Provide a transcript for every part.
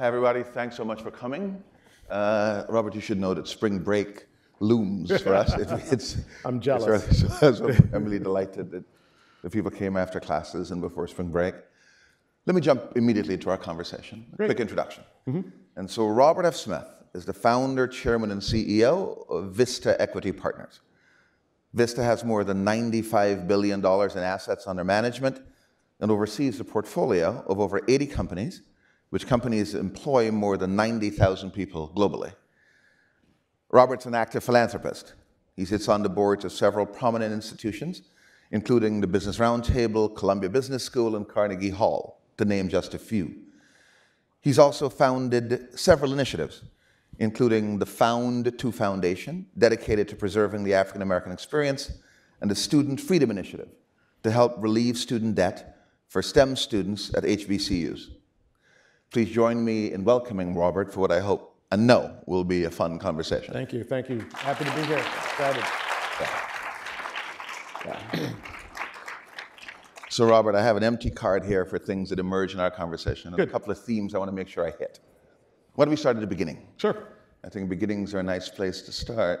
Hi, everybody. Thanks so much for coming. Uh, Robert, you should know that spring break looms for us. It, it's, I'm jealous. It's early, so, so I'm really delighted that the people came after classes and before spring break. Let me jump immediately to our conversation. A quick introduction. And so, Robert F. Smith is the founder, chairman, and CEO of Vista Equity Partners. Vista has more than $95 billion in assets under management and oversees a portfolio of over 80 companies, which companies employ more than 90,000 people globally. Robert's an active philanthropist. He sits on the boards of several prominent institutions, including the Business Roundtable, Columbia Business School, and Carnegie Hall, to name just a few. He's also founded several initiatives, including the Fund II Foundation, dedicated to preserving the African American experience, and the Student Freedom Initiative, to help relieve student debt for STEM students at HBCUs. Please join me in welcoming Robert for what I hope and know will be a fun conversation. Thank you, thank you. Happy to be here. Excited. So, Robert, I have an empty card here for things that emerge in our conversation, and Good. a couple of themes I want to make sure I hit. Why don't we start at the beginning? Sure. I think beginnings are a nice place to start.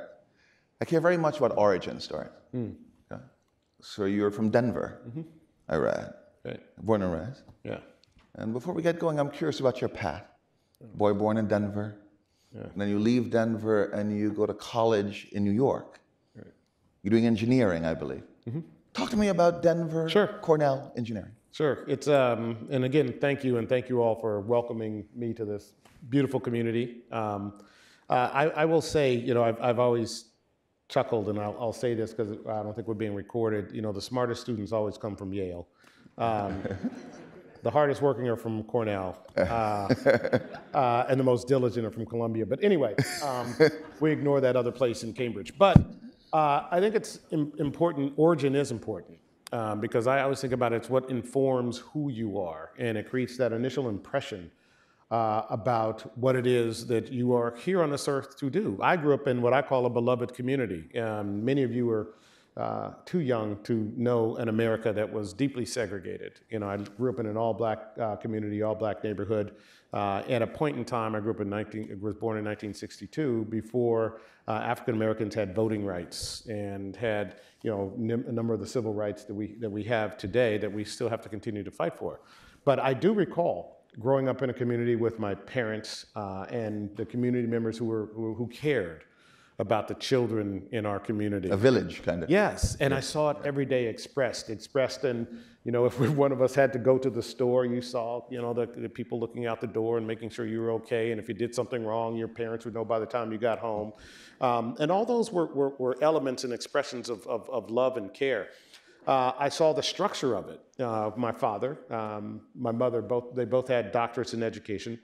I care very much about origin stories. Hmm. Okay. So, you're from Denver, Mm-hmm. I read, Right. born and raised. Yeah. And before we get going, I'm curious about your path. Boy born in Denver. And then you leave Denver and you go to college in New York. You're doing engineering, I believe. Talk to me about Denver, Mm-hmm. Sure. Cornell engineering. Sure. It's um, and again, thank you and thank you all for welcoming me to this beautiful community. Um, uh, I, I will say, you know, I've, I've always chuckled, and I'll, I'll say this because I don't think we're being recorded. You know, the smartest students always come from Yale. Um, the hardest working are from Cornell, uh, uh, and the most diligent are from Columbia. But anyway, um, we ignore that other place in Cambridge. But uh, I think it's im- important. Origin is important um, because I always think about it, it's what informs who you are, and it creates that initial impression uh, about what it is that you are here on this earth to do. I grew up in what I call a beloved community. Um, many of you are uh, too young to know an America that was deeply segregated. You know, I grew up in an all-black uh, community, all-black neighborhood. Uh, at a point in time, I grew up in 19, was born in 1962, before uh, African Americans had voting rights and had, you know, a number of the civil rights that we that we have today that we still have to continue to fight for. But I do recall growing up in a community with my parents uh, and the community members who were who, who cared about the children in our community. A village, kind of. Yes, and I saw it every day expressed. Expressed in, you know, if one of us had to go to the store, you saw, you know, the, the people looking out the door and making sure you were okay. And if you did something wrong, your parents would know by the time you got home. Um, and all those were, were, were elements and expressions of, of, of love and care. Uh, I saw the structure of it. Uh, my father, um, my mother, both they both had doctorates in education.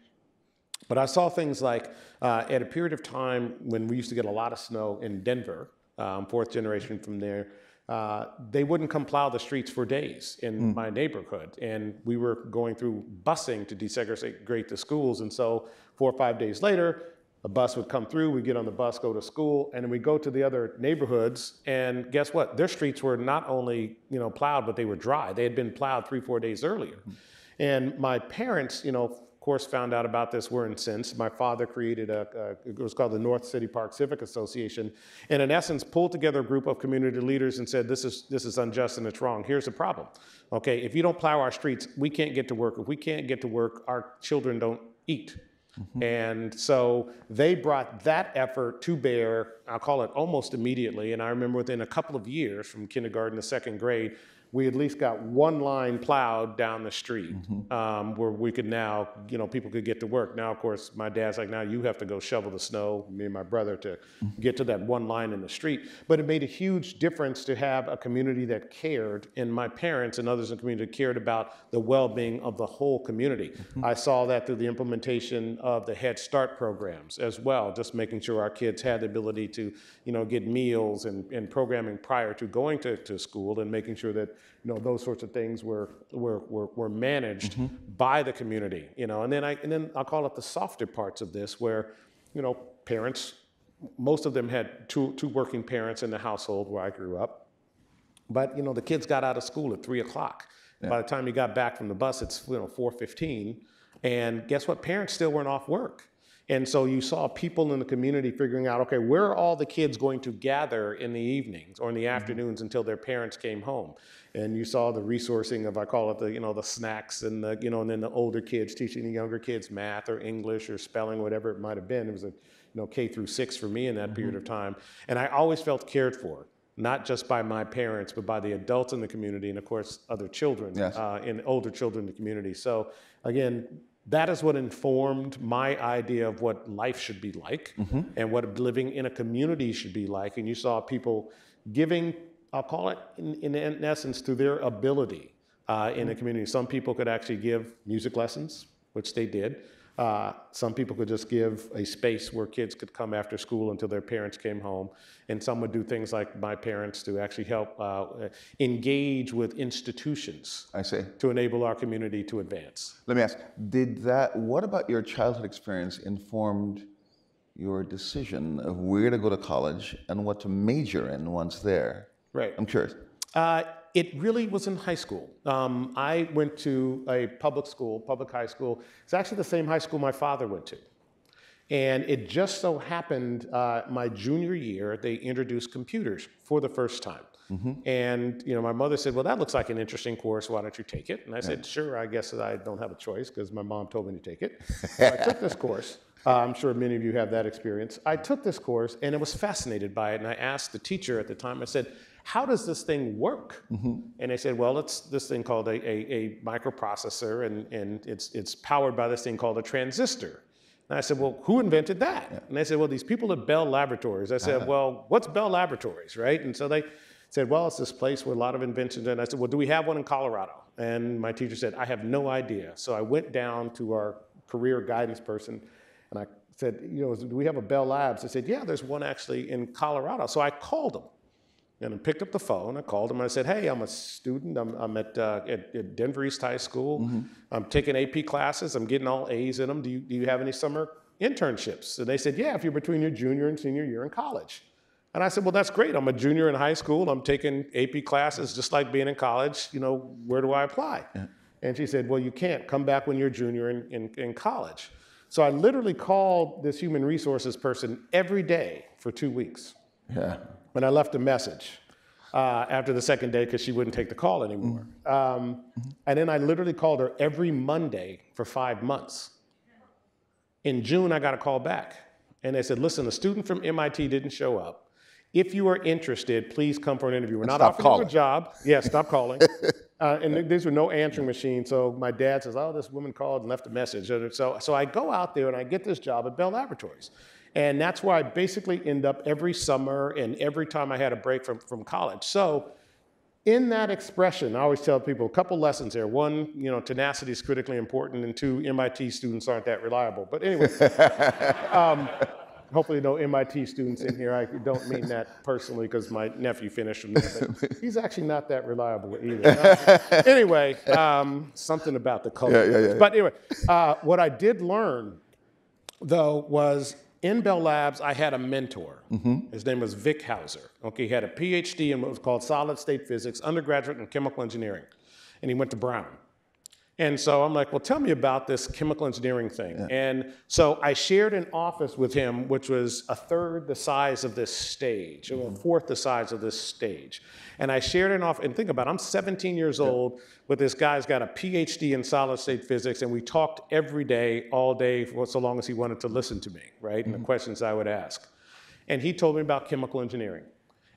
But I saw things like uh, at a period of time when we used to get a lot of snow in Denver, um, fourth generation from there, uh, they wouldn't come plow the streets for days in my neighborhood. And we were going through busing to desegregate the schools. And so four or five days later, a bus would come through, we get on the bus, go to school, and then we go to the other neighborhoods, and guess what? Their streets were not only you know plowed, but they were dry. They had been plowed three, four days earlier. And my parents, you know, course, found out about this. Were incensed. My father created a, a it was called the North City Park Civic Association, and in essence, pulled together a group of community leaders and said, "This is this is unjust and it's wrong. Here's the problem. Okay, if you don't plow our streets, we can't get to work. If we can't get to work, our children don't eat." Mm-hmm. And so they brought that effort to bear, I'll call it almost immediately. And I remember within a couple of years, from kindergarten to second grade, we at least got one line plowed down the street mm-hmm. um, where we could now, you know, people could get to work. Now, of course, my dad's like, now you have to go shovel the snow, me and my brother, to mm-hmm. get to that one line in the street. But it made a huge difference to have a community that cared, and my parents and others in the community cared about the well being of the whole community. Mm-hmm. I saw that through the implementation of the Head Start programs as well, just making sure our kids had the ability to, you know, get meals and, and programming prior to going to, to school and making sure that, you know, those sorts of things were, were, were, were managed mm-hmm. by the community, you know. And then, I, and then I'll call it the softer parts of this where, you know, parents, most of them had two, two working parents in the household where I grew up. But you know, the kids got out of school at 3 o'clock. By the time you got back from the bus, it's you know four fifteen, And guess what? Parents still weren't off work. And so you saw people in the community figuring out, okay, where are all the kids going to gather in the evenings or in the afternoons until their parents came home? And you saw the resourcing of, I call it the, you know, the snacks and the, you know, and then the older kids teaching the younger kids math or English or spelling, whatever it might have been. It was a, you know, K through six for me in that period of time. And I always felt cared for, not just by my parents, but by the adults in the community and of course other children, Yes. uh, and older children in the community. So again, that is what informed my idea of what life should be like and what living in a community should be like. And you saw people giving, I'll call it in, in, in essence, to their ability uh, in the community. Some people could actually give music lessons, which they did. Uh, some people could just give a space where kids could come after school until their parents came home. And some would do things like my parents to actually help uh, engage with institutions I see. to enable our community to advance. Let me ask, did that, what about your childhood experience informed your decision of where to go to college and what to major in once there? Right. I'm curious. Uh, it really was in high school. Um, I went to a public school, public high school. It's actually the same high school my father went to. And it just so happened uh, my junior year, they introduced computers for the first time. And you know, my mother said, "Well, that looks like an interesting course. Why don't you take it?" And I said, "Sure. I guess that I don't have a choice because my mom told me to take it." So I took this course. Uh, I'm sure many of you have that experience. I took this course and I was fascinated by it. And I asked the teacher at the time. I said, "How does this thing work?" Mm-hmm. And they said, "Well, it's this thing called a, a, a microprocessor, and, and it's it's powered by this thing called a transistor." And I said, Well, who invented that? And they said, Well, these people at Bell Laboratories. I said, uh-huh. Well, what's Bell Laboratories, right? And so they said, Well, it's this place where a lot of inventions. And I said, Well, do we have one in Colorado? And my teacher said, I have no idea. So I went down to our career guidance person and I said, You know, do we have a Bell Labs? They said, Yeah, there's one actually in Colorado. So I called them. And I picked up the phone. I called him and I said, "Hey, I'm a student. I'm, I'm at, uh, at at Denver East High School. I'm taking AP classes. I'm getting all A's in them. Do you, do you have any summer internships?" And they said, "Yeah, if you're between your junior and senior year in college." And I said, "Well, that's great. I'm a junior in high school. I'm taking AP classes just like being in college. You know, where do I apply?" And she said, "Well, you can't. Come back when you're junior in, in, in college." So I literally called this human resources person every day for two weeks Yeah. And I left a message uh, after the second day because she wouldn't take the call anymore. Um, and then I literally called her every Monday for five months. In June, I got a call back, and they said, "Listen, a student from MIT didn't show up. If you are interested, please come for an interview. We're not stop offering calling." you a job. Yeah, stop calling." Uh, and th- these were no answering machines. So my dad says, "Oh, this woman called and left a message." So, so I go out there and I get this job at Bell Laboratories, and that's where I basically end up every summer and every time I had a break from from college. So, in that expression, I always tell people a couple lessons there. One, you know, tenacity is critically important, and two, MIT students aren't that reliable. But anyway, um, hopefully no MIT students in here. I don't mean that personally because my nephew finished from there. But he's actually not that reliable either. anyway, um, something about the culture. Yeah, yeah, yeah. But anyway, uh, what I did learn though was in Bell Labs, I had a mentor. Mm-hmm. His name was Vic Hauser. Okay, he had a PhD in what was called solid state physics, undergraduate in chemical engineering, and he went to Brown. And so I'm like, well, tell me about this chemical engineering thing. And so I shared an office with him, which was a third the size of this stage, or a mm-hmm. fourth the size of this stage. And I shared an office, and think about it, I'm 17 years old, with this guy's got a PhD in solid state physics, and we talked every day, all day, for so long as he wanted to listen to me, right? And the mm-hmm. questions I would ask. And he told me about chemical engineering.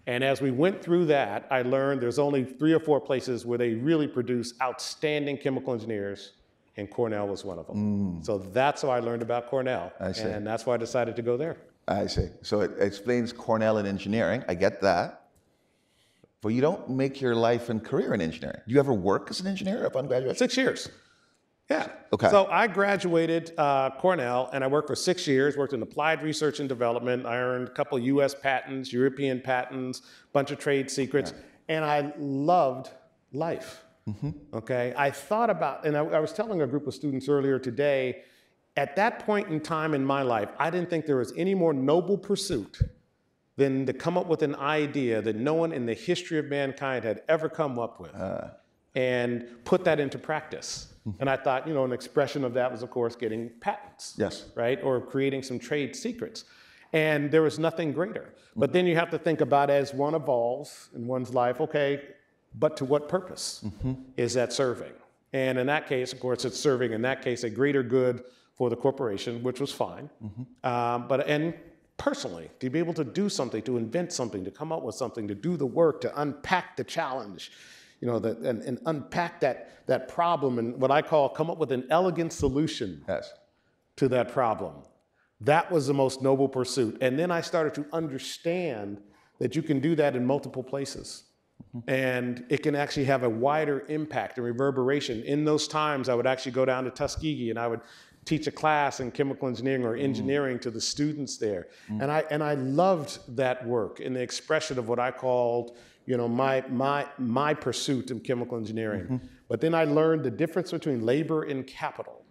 And as we went through that, I learned there's only three or four places where they really produce outstanding chemical engineers, and Cornell was one of them. Mm. So that's how I learned about Cornell. I see. And that's why I decided to go there. I see. So it explains Cornell and engineering. I get that. But you don't make your life and career in engineering. Do you ever work as an engineer upon graduation? Six years. Yeah. Okay. So I graduated uh, Cornell and I worked for six years, worked in applied research and development. I earned a couple US patents, European patents, bunch of trade secrets, and I loved life. Okay. I thought about, and I, I was telling a group of students earlier today, at that point in time in my life, I didn't think there was any more noble pursuit than to come up with an idea that no one in the history of mankind had ever come up with and put that into practice. And I thought, you know, an expression of that was, of course, getting patents. Yes. Right? Or creating some trade secrets. And there was nothing greater. But then you have to think about as one evolves in one's life, okay, but to what purpose is that serving? And in that case, of course, it's serving, in that case, a greater good for the corporation, which was fine. Um, but, and personally, to be able to do something, to invent something, to come up with something, to do the work, to unpack the challenge, you know, the, and, and unpack that, that problem and what I call come up with an elegant solution Yes. to that problem. That was the most noble pursuit. And then I started to understand that you can do that in multiple places. And it can actually have a wider impact and reverberation. In those times, I would actually go down to Tuskegee and I would teach a class in chemical engineering or mm. engineering to the students there. And I and I loved that work and the expression of what I called, you know, my my my pursuit of chemical engineering. Mm-hmm. But then I learned the difference between labor and capital.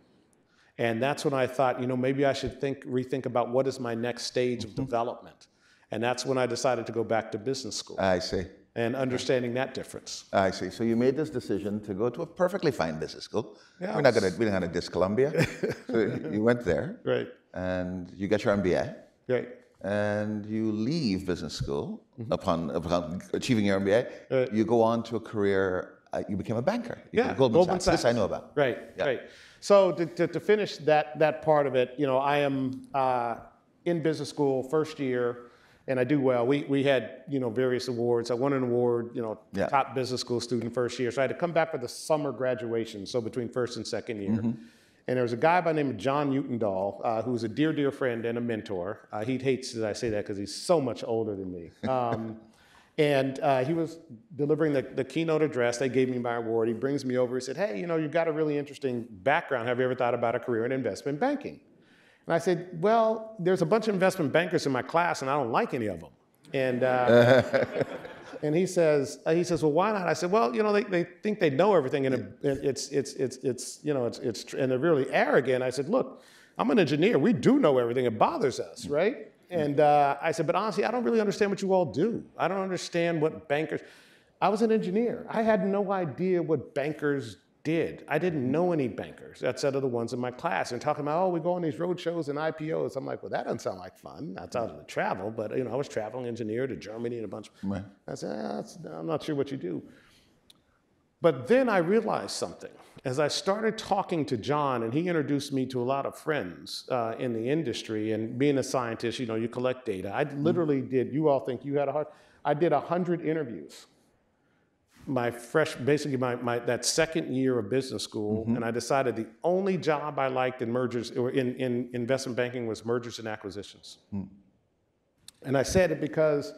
And that's when I thought, you know, maybe I should think, rethink about what is my next stage of mm-hmm. development. And that's when I decided to go back to business school I see. and understanding that difference. I see. So you made this decision to go to a perfectly fine business school. Yeah, We're not gonna we didn't have to diss Columbia. so you went there Right, and you got your MBA right, and you leave business school upon, upon achieving your MBA. Mm-hmm. Right. You go on to a career. Uh, you became a banker. You Yeah, Goldman, Goldman Sachs. This I know about. right, Yeah. right. So to, to, to finish that, that part of it, you know, I am uh, in business school first year and I do well. We, we had, you know, various awards. I won an award, you know, Yeah. top business school student first year. So I had to come back for the summer graduation, so between first and second year. And there was a guy by the name of John Utendahl, uh, who was a dear, dear friend and a mentor. Uh, he hates that I say that because he's so much older than me. Um, and uh, he was delivering the, the keynote address. They gave me my award. He brings me over. He said, Hey, you know, you've got a really interesting background. Have you ever thought about a career in investment banking? And I said, Well, there's a bunch of investment bankers in my class, and I don't like any of them. And, uh, and he says, uh, he says, well, why not? I said, well, you know, they, they think they know everything, and it, it's, it's, it's, it's, you know, it's, it's, and they're really arrogant. I said, look, I'm an engineer. We do know everything. It bothers us, right? And uh, I said, but honestly, I don't really understand what you all do. I don't understand what bankers. I was an engineer. I had no idea what bankers did. I didn't know any bankers outside of the ones in my class. And talking about, oh, we go on these road shows and IPOs. I'm like, well, that doesn't sound like fun. That's out of the travel. But you know, I was traveling engineer to Germany and a bunch. Right. I said, ah, I'm not sure what you do. But then I realized something. As I started talking to John, and he introduced me to a lot of friends uh, in the industry, and being a scientist, you know, you collect data. I literally did, you all think you had a hard, I did 100 interviews. My fresh, basically my, my, that second year of business school, mm-hmm. and I decided the only job I liked in mergers, or in, in investment banking was mergers and acquisitions. Hmm. And I said it because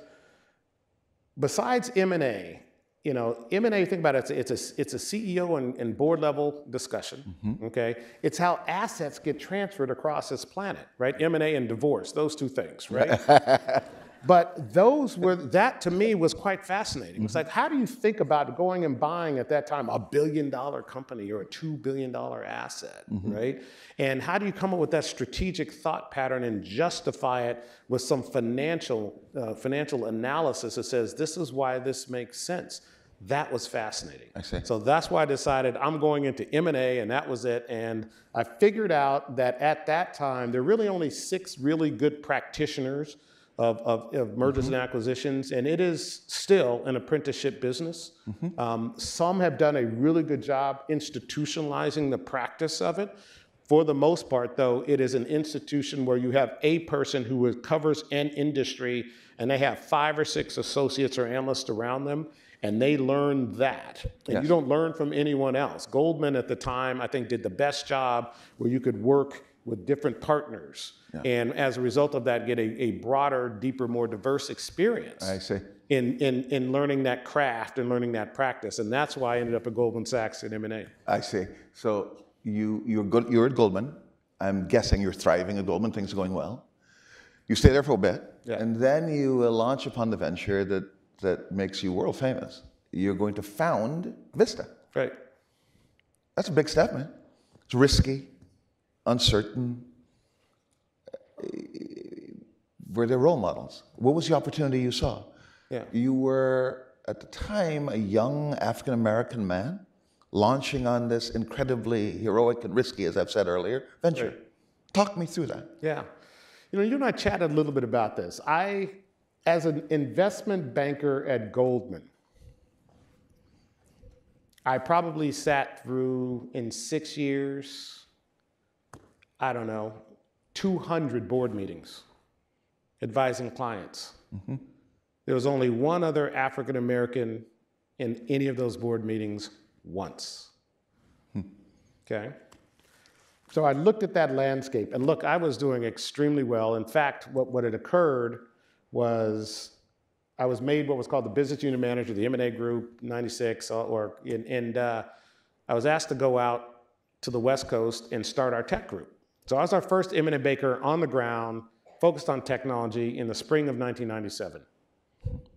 besides M&A, you know, M&A, think about it, it's a, it's a, it's a CEO and, and board level discussion, mm-hmm. okay? It's how assets get transferred across this planet, right? M&A and divorce, those two things, right? but those were, that to me was quite fascinating. It's like, how do you think about going and buying at that time a billion dollar company or a $2 billion asset, right? And how do you come up with that strategic thought pattern and justify it with some financial, uh, financial analysis that says, this is why this makes sense? That was fascinating. I see. So that's why I decided I'm going into M&A, and that was it. And I figured out that at that time, there are really only six really good practitioners of, of, of mergers and acquisitions, and it is still an apprenticeship business. Um, some have done a really good job institutionalizing the practice of it. For the most part, though, it is an institution where you have a person who covers an industry and they have five or six associates or analysts around them, and they learn that. And Yes. you don't learn from anyone else. Goldman at the time, I think, did the best job where you could work with different partners. And as a result of that, get a, a broader, deeper, more diverse experience I see. in, in, in learning that craft and learning that practice. And that's why I ended up at Goldman Sachs at M&A. I see. So you you're good. You're at Goldman. I'm guessing you're thriving at Goldman. Things are going well. You stay there for a bit, Yeah. and then you uh, launch upon the venture that that makes you world famous. You're going to found Vista. Right. That's a big step, man. It's risky, uncertain. Were there role models? What was the opportunity you saw? Yeah. You were at the time a young African American man launching on this incredibly heroic and risky, as I've said earlier, venture. Talk me through that. Yeah. You know, you and I chatted a little bit about this. I, as an investment banker at Goldman, I probably sat through in six years, I don't know, 200 board meetings advising clients. Mm-hmm. There was only one other African American in any of those board meetings once. Hmm. Okay? So I looked at that landscape, and look, I was doing extremely well. In fact, what, what had occurred was I was made what was called the business unit manager of the M&A group, 96, or, or and, and uh, I was asked to go out to the West Coast and start our tech group. So I was our first M&A baker on the ground, focused on technology in the spring of 1997.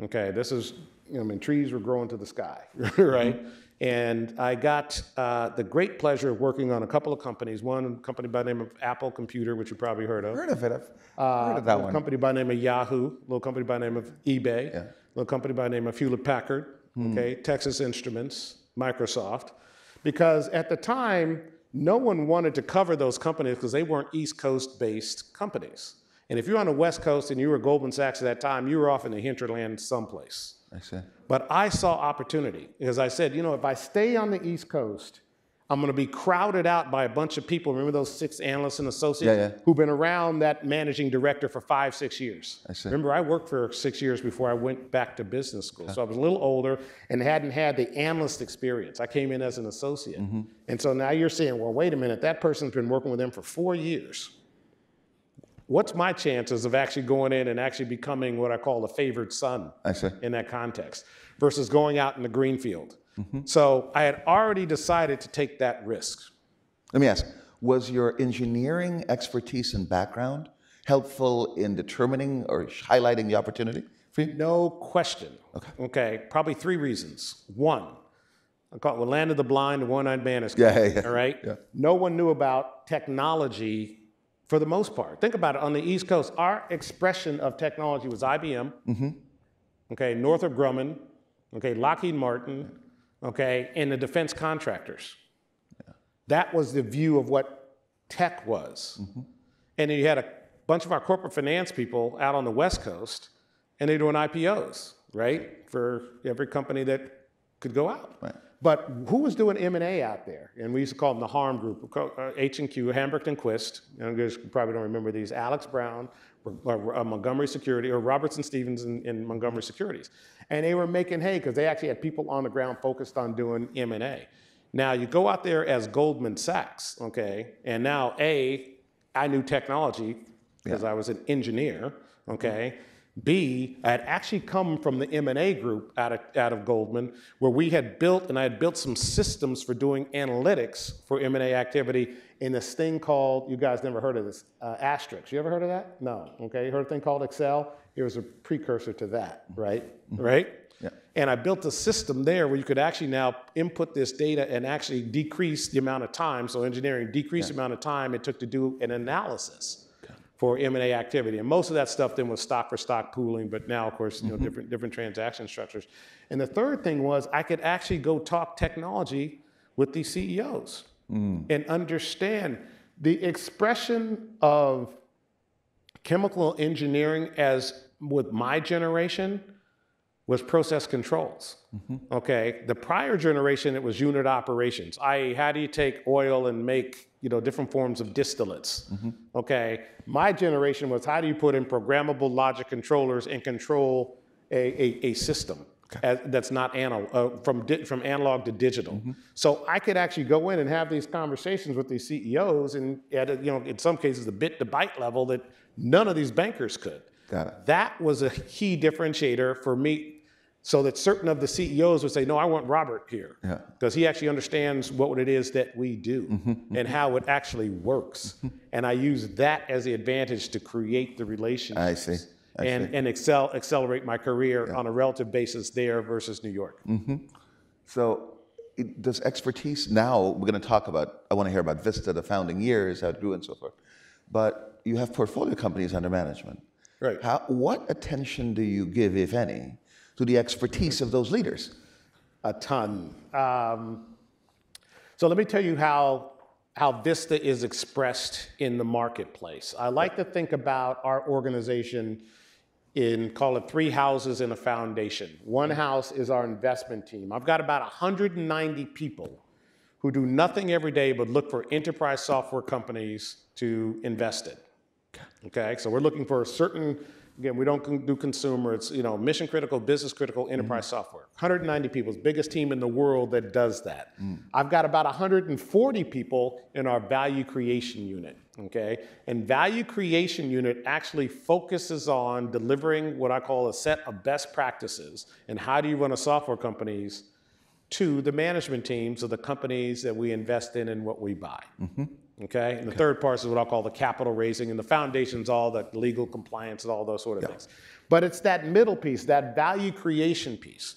Okay, this is, you know, I mean, trees were growing to the sky, right? And I got uh, the great pleasure of working on a couple of companies. One company by the name of Apple Computer, which you probably heard of. Heard of it? I've Uh, heard of that a one. company by the name of Yahoo, a little company by the name of eBay, Yeah. a little company by the name of Hewlett Packard, Hmm. okay, Texas Instruments, Microsoft. Because at the time, no one wanted to cover those companies because they weren't East Coast based companies. And if you're on the West Coast and you were Goldman Sachs at that time, you were off in the hinterland someplace. I see. But I saw opportunity because I said, you know, if I stay on the East Coast, I'm going to be crowded out by a bunch of people. Remember those six analysts and associates Yeah, yeah. who've been around that managing director for five, six years. I see. Remember, I worked for six years before I went back to business school. So I was a little older and hadn't had the analyst experience. I came in as an associate. Mm-hmm. And so now you're saying, well, wait a minute, that person's been working with them for four years. What's my chances of actually going in and actually becoming what I call a favored son? In that context versus going out in the green field. Mm-hmm. So I had already decided to take that risk. Let me ask Was your engineering expertise and background helpful in determining or highlighting the opportunity for you? No question. Okay. Okay. Probably three reasons. One, I call it what landed the blind, the one-eyed man is. Yeah, yeah, yeah. All right. Yeah. No one knew about technology for the most part. Think about it. On the East Coast, our expression of technology was IBM. Mm-hmm. Okay, Northrop Grumman. Okay, Lockheed Martin. Okay, and the defense contractors. That was the view of what tech was. Mm-hmm. And then you had a bunch of our corporate finance people out on the West Coast, and they're doing IPOs, right, for every company that could go out. Right. But who was doing M&A out there? And we used to call them the Harm Group, We uh, H&Q, Hambrecht and Quist. You guys probably don't remember these. Alex Brown, or, uh, Montgomery Security, or Robertson Stephens in, in Montgomery Securities. And they were making hay because they actually had people on the ground focused on doing M&A. Now you go out there as Goldman Sachs, okay, and now A, I knew technology because I was an engineer, okay. B, I had actually come from the M&A group out of, out of Goldman, where we had built, and I had built some systems for doing analytics for M&A activity in this thing called, you guys never heard of this, uh, Asterix. You ever heard of that? No, okay, you heard a thing called Excel? It was a precursor to that, right? Right? Yeah. And I built a system there where you could actually now input this data and actually decrease the amount of time. So engineering decreased the amount of time it took to do an analysis for M&A activity. And most of that stuff then was stock for stock pooling, but now of course, you know, mm-hmm. different different transaction structures. And the third thing was I could actually go talk technology with these CEOs mm. and understand the expression of chemical engineering as with my generation was process controls. Mm-hmm. Okay, the prior generation it was unit operations. I how do you take oil and make you know different forms of distillates? Mm-hmm. Okay, my generation was how do you put in programmable logic controllers and control a, a, a system as, that's not analog uh, from di- from analog to digital. Mm-hmm. So I could actually go in and have these conversations with these CEOs and at a, you know in some cases the bit to byte level that none of these bankers could. Got it. That was a key differentiator for me so that certain of the CEOs would say, no, I want Robert here. Yeah. Because he actually understands what it is that we do mm-hmm, mm-hmm. and how it actually works. Mm-hmm. and I use that as the advantage to create the relationship I see. I and, see. and excel, accelerate my career on a relative basis there versus New York. So, it, does expertise now, we're going to talk about, I want to hear about Vista, the founding years, how it grew, and so forth. But you have portfolio companies under management. Right. How, what attention do you give, if any, to the expertise of those leaders? A ton. Um, So let me tell you how how Vista is expressed in the marketplace. I like to think about our organization in call it three houses in a foundation. One house is our investment team. I've got about 190 people who do nothing every day but look for enterprise software companies to invest in. Okay, so we're looking for a certain Again, we don't do consumer. It's you know mission critical, business critical, enterprise mm-hmm. software. 190 people, biggest team in the world that does that. Mm. I've got about 140 people in our value creation unit. Okay, and value creation unit actually focuses on delivering what I call a set of best practices and how do you run a software companies to the management teams of the companies that we invest in and what we buy. Mm-hmm. Okay, and the third part is what I'll call the capital raising, and the foundation's all the legal compliance and all those sort of things. But it's that middle piece, that value creation piece,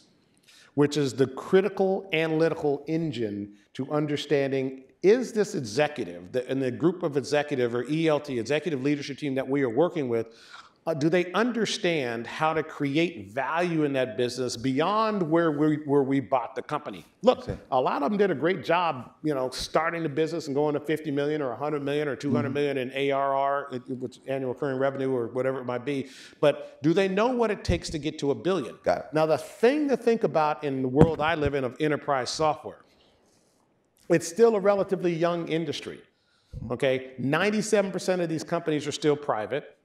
which is the critical analytical engine to understanding is this executive the, and the group of executive or ELT, executive leadership team that we are working with, uh, do they understand how to create value in that business beyond where we, where we bought the company? Look, a lot of them did a great job, you know, starting the business and going to 50 million or 100 million or 200 mm-hmm. million in ARR, which annual recurring revenue or whatever it might be. But do they know what it takes to get to a billion? Got it. Now, the thing to think about in the world I live in of enterprise software, it's still a relatively young industry. Okay, 97% of these companies are still private.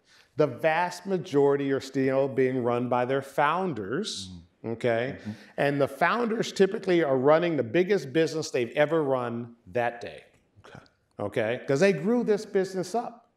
The vast majority are still being run by their founders. Mm-hmm. Okay. Mm-hmm. And the founders typically are running the biggest business they've ever run that day. Okay. Okay. Because they grew this business up.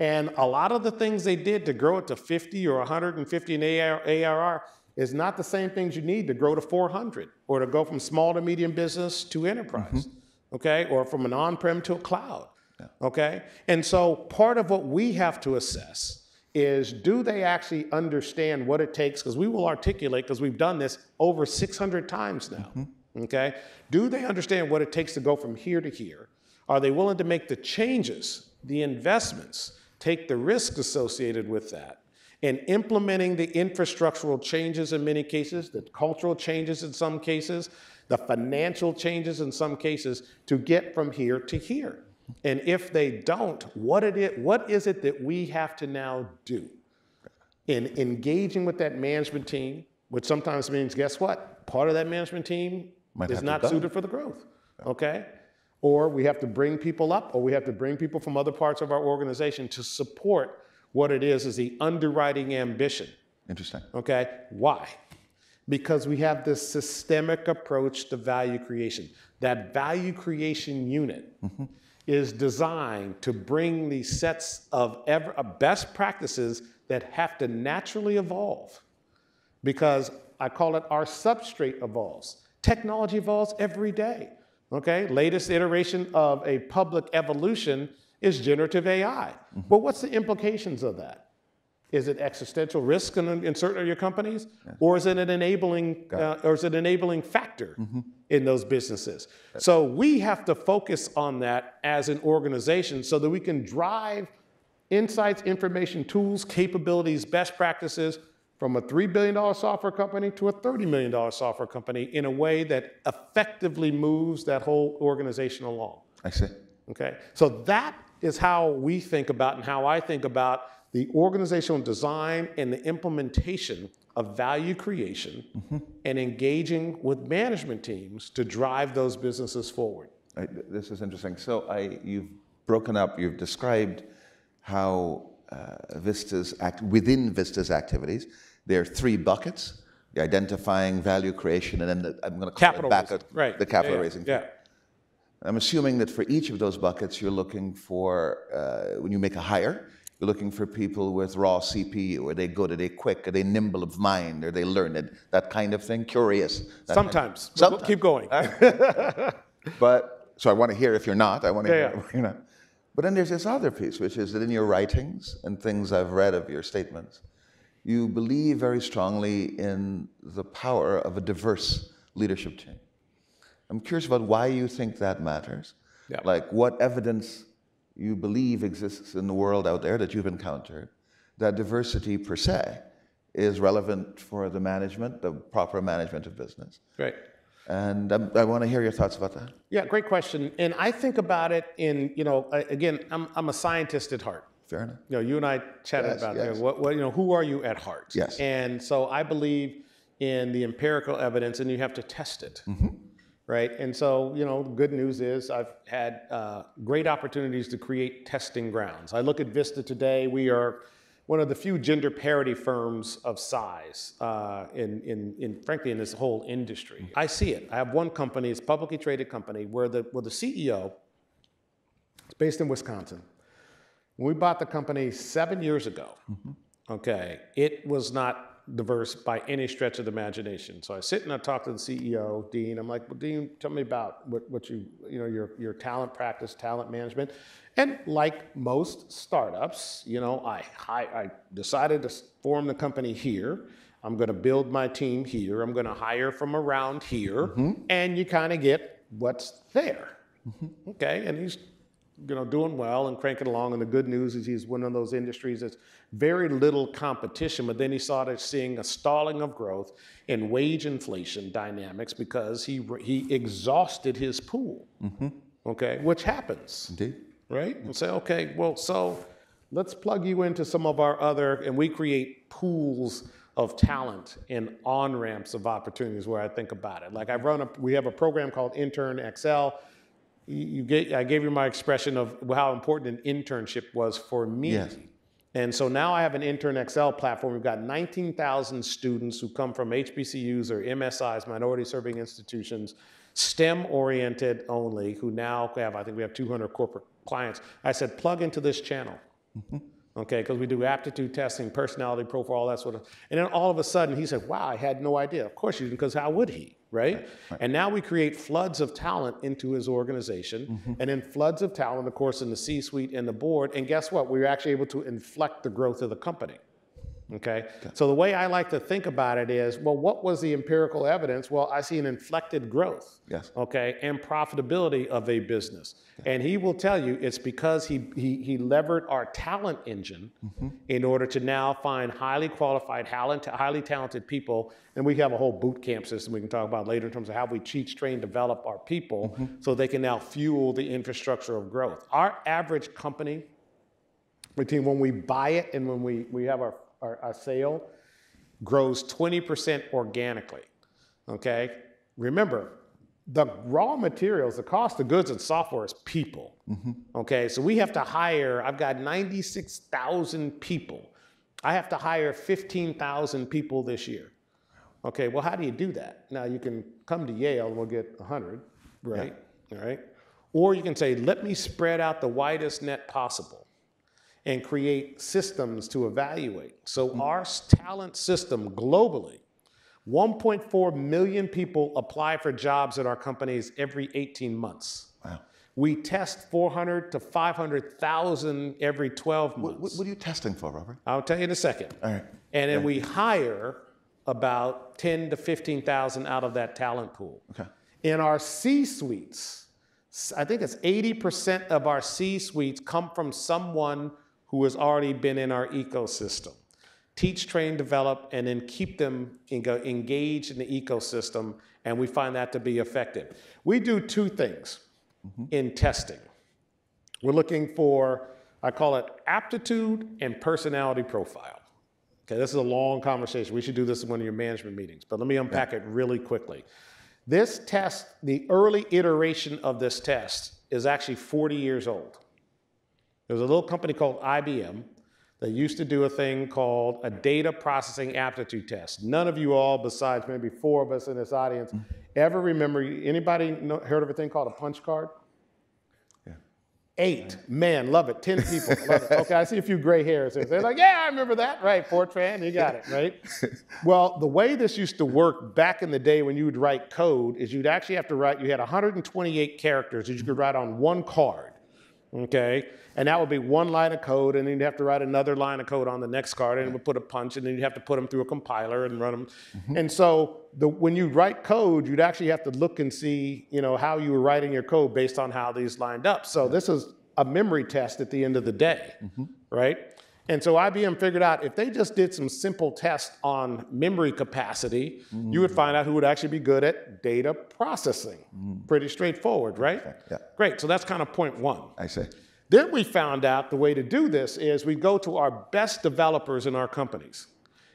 And a lot of the things they did to grow it to 50 or 150 in ARR is not the same things you need to grow to 400 or to go from small to medium business to enterprise. Mm-hmm. Okay. Or from an on prem to a cloud. Yeah. Okay. And so part of what we have to assess is do they actually understand what it takes? Because we will articulate, because we've done this over 600 times now. Mm-hmm. Okay? Do they understand what it takes to go from here to here? Are they willing to make the changes, the investments, take the risk associated with that? And implementing the infrastructural changes in many cases, the cultural changes in some cases, the financial changes in some cases to get from here to here. And if they don't, what, it, what is it that we have to now do? In engaging with that management team, which sometimes means, guess what? Part of that management team Might is not suited for the growth, okay? Or we have to bring people up, or we have to bring people from other parts of our organization to support what it is is the underwriting ambition. Interesting. Okay, why? Because we have this systemic approach to value creation. That value creation unit mm-hmm is designed to bring these sets of ever, uh, best practices that have to naturally evolve because I call it our substrate evolves. Technology evolves every day. Okay, latest iteration of a public evolution is generative AI. Mm-hmm. But what's the implications of that? Is it existential risk in, in certain of your companies, yes. or is it an enabling, uh, or is it an enabling factor mm-hmm. in those businesses? Yes. So we have to focus on that as an organization, so that we can drive insights, information, tools, capabilities, best practices from a $3 billion software company to a $30 million software company in a way that effectively moves that whole organization along. I see. Okay, so that is how we think about and how I think about the organizational design and the implementation of value creation mm-hmm. and engaging with management teams to drive those businesses forward. I, this is interesting. So I, you've broken up, you've described how uh, Vista's act, within Vista's activities, there are three buckets: the identifying, value creation, and then the, I'm going to call capital it back raising. right. the capital yeah, raising. Yeah. I'm assuming that for each of those buckets, you're looking for uh, when you make a hire, you're looking for people with raw CPU. Are they good? Are they quick? Are they nimble of mind? Are they learned? That kind of thing. Curious. Sometimes. Kind of, sometimes. Keep going. but so I want to hear if you're not. I want to yeah, hear yeah. you're not. But then there's this other piece, which is that in your writings and things I've read of your statements, you believe very strongly in the power of a diverse leadership team. I'm curious about why you think that matters. Yeah. Like what evidence you believe exists in the world out there that you've encountered, that diversity per se is relevant for the management, the proper management of business. Right. And um, I want to hear your thoughts about that. Yeah, great question. And I think about it in, you know, again, I'm, I'm a scientist at heart. Fair enough. You know, you and I chatted Yes, about yes. that. What, what, you know, who are you at heart? Yes. And so I believe in the empirical evidence, and you have to test it. Mm-hmm. Right. And so, you know, the good news is I've had uh, great opportunities to create testing grounds. I look at Vista today. We are one of the few gender parity firms of size uh, in, in, in, frankly, in this whole industry. I see it. I have one company, it's a publicly traded company, where the, where the CEO, is based in Wisconsin. When we bought the company seven years ago, okay, it was not diverse by any stretch of the imagination. So I sit and I talk to the CEO, Dean. I'm like, well, Dean, tell me about what, what you, you know, your, your talent practice, talent management. And like most startups, you know, I, I, I decided to form the company here. I'm going to build my team here. I'm going to hire from around here. Mm-hmm. And you kind of get what's there. Mm-hmm. Okay. And he's you know, doing well and cranking along. And the good news is he's one of those industries that's very little competition. But then he started seeing a stalling of growth in wage inflation dynamics because he he exhausted his pool. Mm-hmm. Okay, which happens, Indeed. right? And say, okay, well, so let's plug you into some of our other, and we create pools of talent and on ramps of opportunities where I think about it. Like I run a, we have a program called Intern XL you gave, I gave you my expression of how important an internship was for me. Yes. And so now I have an Intern XL platform. We've got 19,000 students who come from HBCUs or MSIs, minority serving institutions, STEM oriented only, who now have, I think we have 200 corporate clients. I said, plug into this channel. Mm-hmm. Okay, because we do aptitude testing, personality profile, all that sort of. And then all of a sudden he said, Wow, I had no idea. Of course you didn't, because how would he? Right? And now we create floods of talent into his organization, mm-hmm. and then floods of talent, of course, in the C suite and the board. And guess what? We were actually able to inflect the growth of the company. Okay? So the way I like to think about it is well, what was the empirical evidence? Well, I see an inflected growth Yes. okay, and profitability of a business. And he will tell you it's because he, he, he levered our talent engine mm-hmm. in order to now find highly qualified, highly talented people. And we have a whole boot camp system we can talk about later in terms of how we teach, train, develop our people mm-hmm. so they can now fuel the infrastructure of growth. Our average company, between when we buy it and when we, we have our, our, our sale, grows 20% organically. Okay? Remember, the raw materials, the cost of goods and software is people. Mm-hmm. Okay, so we have to hire, I've got 96,000 people. I have to hire 15,000 people this year. Okay, well, how do you do that? Now, you can come to Yale and we'll get 100, right? All right. Or you can say, let me spread out the widest net possible and create systems to evaluate. So, our talent system globally 1.4 million people apply for jobs at our companies every 18 months. Wow. We test 400 to 500,000 every 12 months. What, what are you testing for, Robert? I'll tell you in a second. All right. And then we hire about 10 to 15,000 out of that talent pool. Okay. In our C suites, I think it's 80% of our C suites come from someone who has already been in our ecosystem. Teach, train, develop, and then keep them engaged in the ecosystem, and we find that to be effective. We do two things mm-hmm. in testing. We're looking for, I call it aptitude and personality profile. Okay, this is a long conversation. We should do this in one of your management meetings, but let me unpack it really quickly. This test, the early iteration of this test, is actually 40 years old. There was a little company called IBM that used to do a thing called a data processing aptitude test. None of you all, besides maybe four of us in this audience, mm. ever remember anybody know, heard of a thing called a punch card? Yeah. Eight. Man, love it. Ten people. Love it. Okay, I see a few gray hairs. there. They're like, yeah, I remember that. Right, Fortran, you got it, right? well, the way this used to work back in the day when you would write code is you'd actually have to write, you had 128 characters that you could write on one card. Okay, and that would be one line of code, and then you'd have to write another line of code on the next card, and it would put a punch, and then you'd have to put them through a compiler and run them. Mm-hmm. And so, the, when you write code, you'd actually have to look and see, you know, how you were writing your code based on how these lined up. So this is a memory test at the end of the day, mm-hmm. right? And so IBM figured out if they just did some simple tests on memory capacity, you would find out who would actually be good at data processing. Mm. Pretty straightforward, right? Yeah. Great. So that's kind of point one. I see. Then we found out the way to do this is we go to our best developers in our companies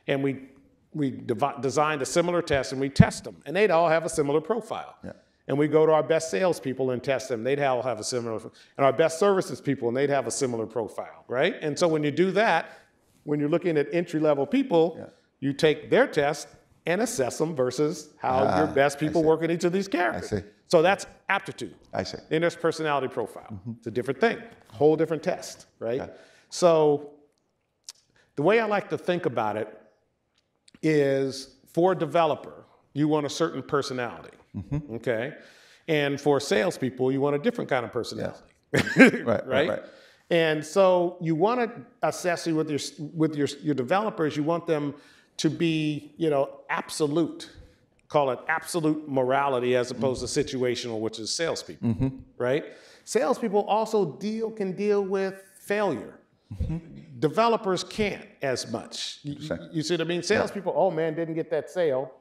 and we, we designed a similar test and we test them and they'd all have a similar profile. Yeah. And we go to our best salespeople and test them. They'd all have a similar, and our best services people, and they'd have a similar profile, right? And so when you do that, when you're looking at entry level people, Yeah. you take their test and assess them versus how your Ah, best people work in each of these characters. see. So that's aptitude. I see. Then there's personality profile. It's a different thing, whole different test, right? Okay. So the way I like to think about it is for a developer, you want a certain personality, Mm-hmm. okay? And for salespeople, you want a different kind of personality, Right, right, right. And so you want to assess it with your with your your developers. You want them to be, you know, absolute. Call it absolute morality as mm-hmm. opposed to situational, which is salespeople, mm-hmm. right? Salespeople also deal can deal with failure. Developers can't as much. You, you see what I mean? Salespeople, oh man, didn't get that sale,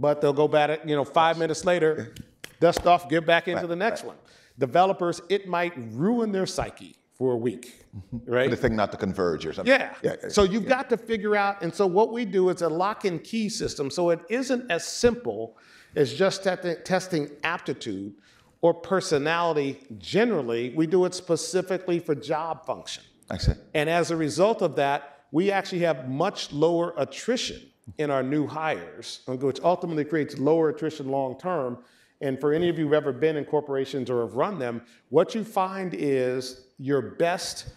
but they'll go back at you know five minutes later, dust off, get back into the next one. Developers, it might ruin their psyche for a week, mm-hmm. right? The thing not to converge or something. Yeah. So you've got to figure out, and so what we do is a lock and key system. So it isn't as simple as just te- testing aptitude or personality generally. We do it specifically for job function. I see. And as a result of that, we actually have much lower attrition in our new hires, which ultimately creates lower attrition long term. And for any of you who've ever been in corporations or have run them, what you find is your best,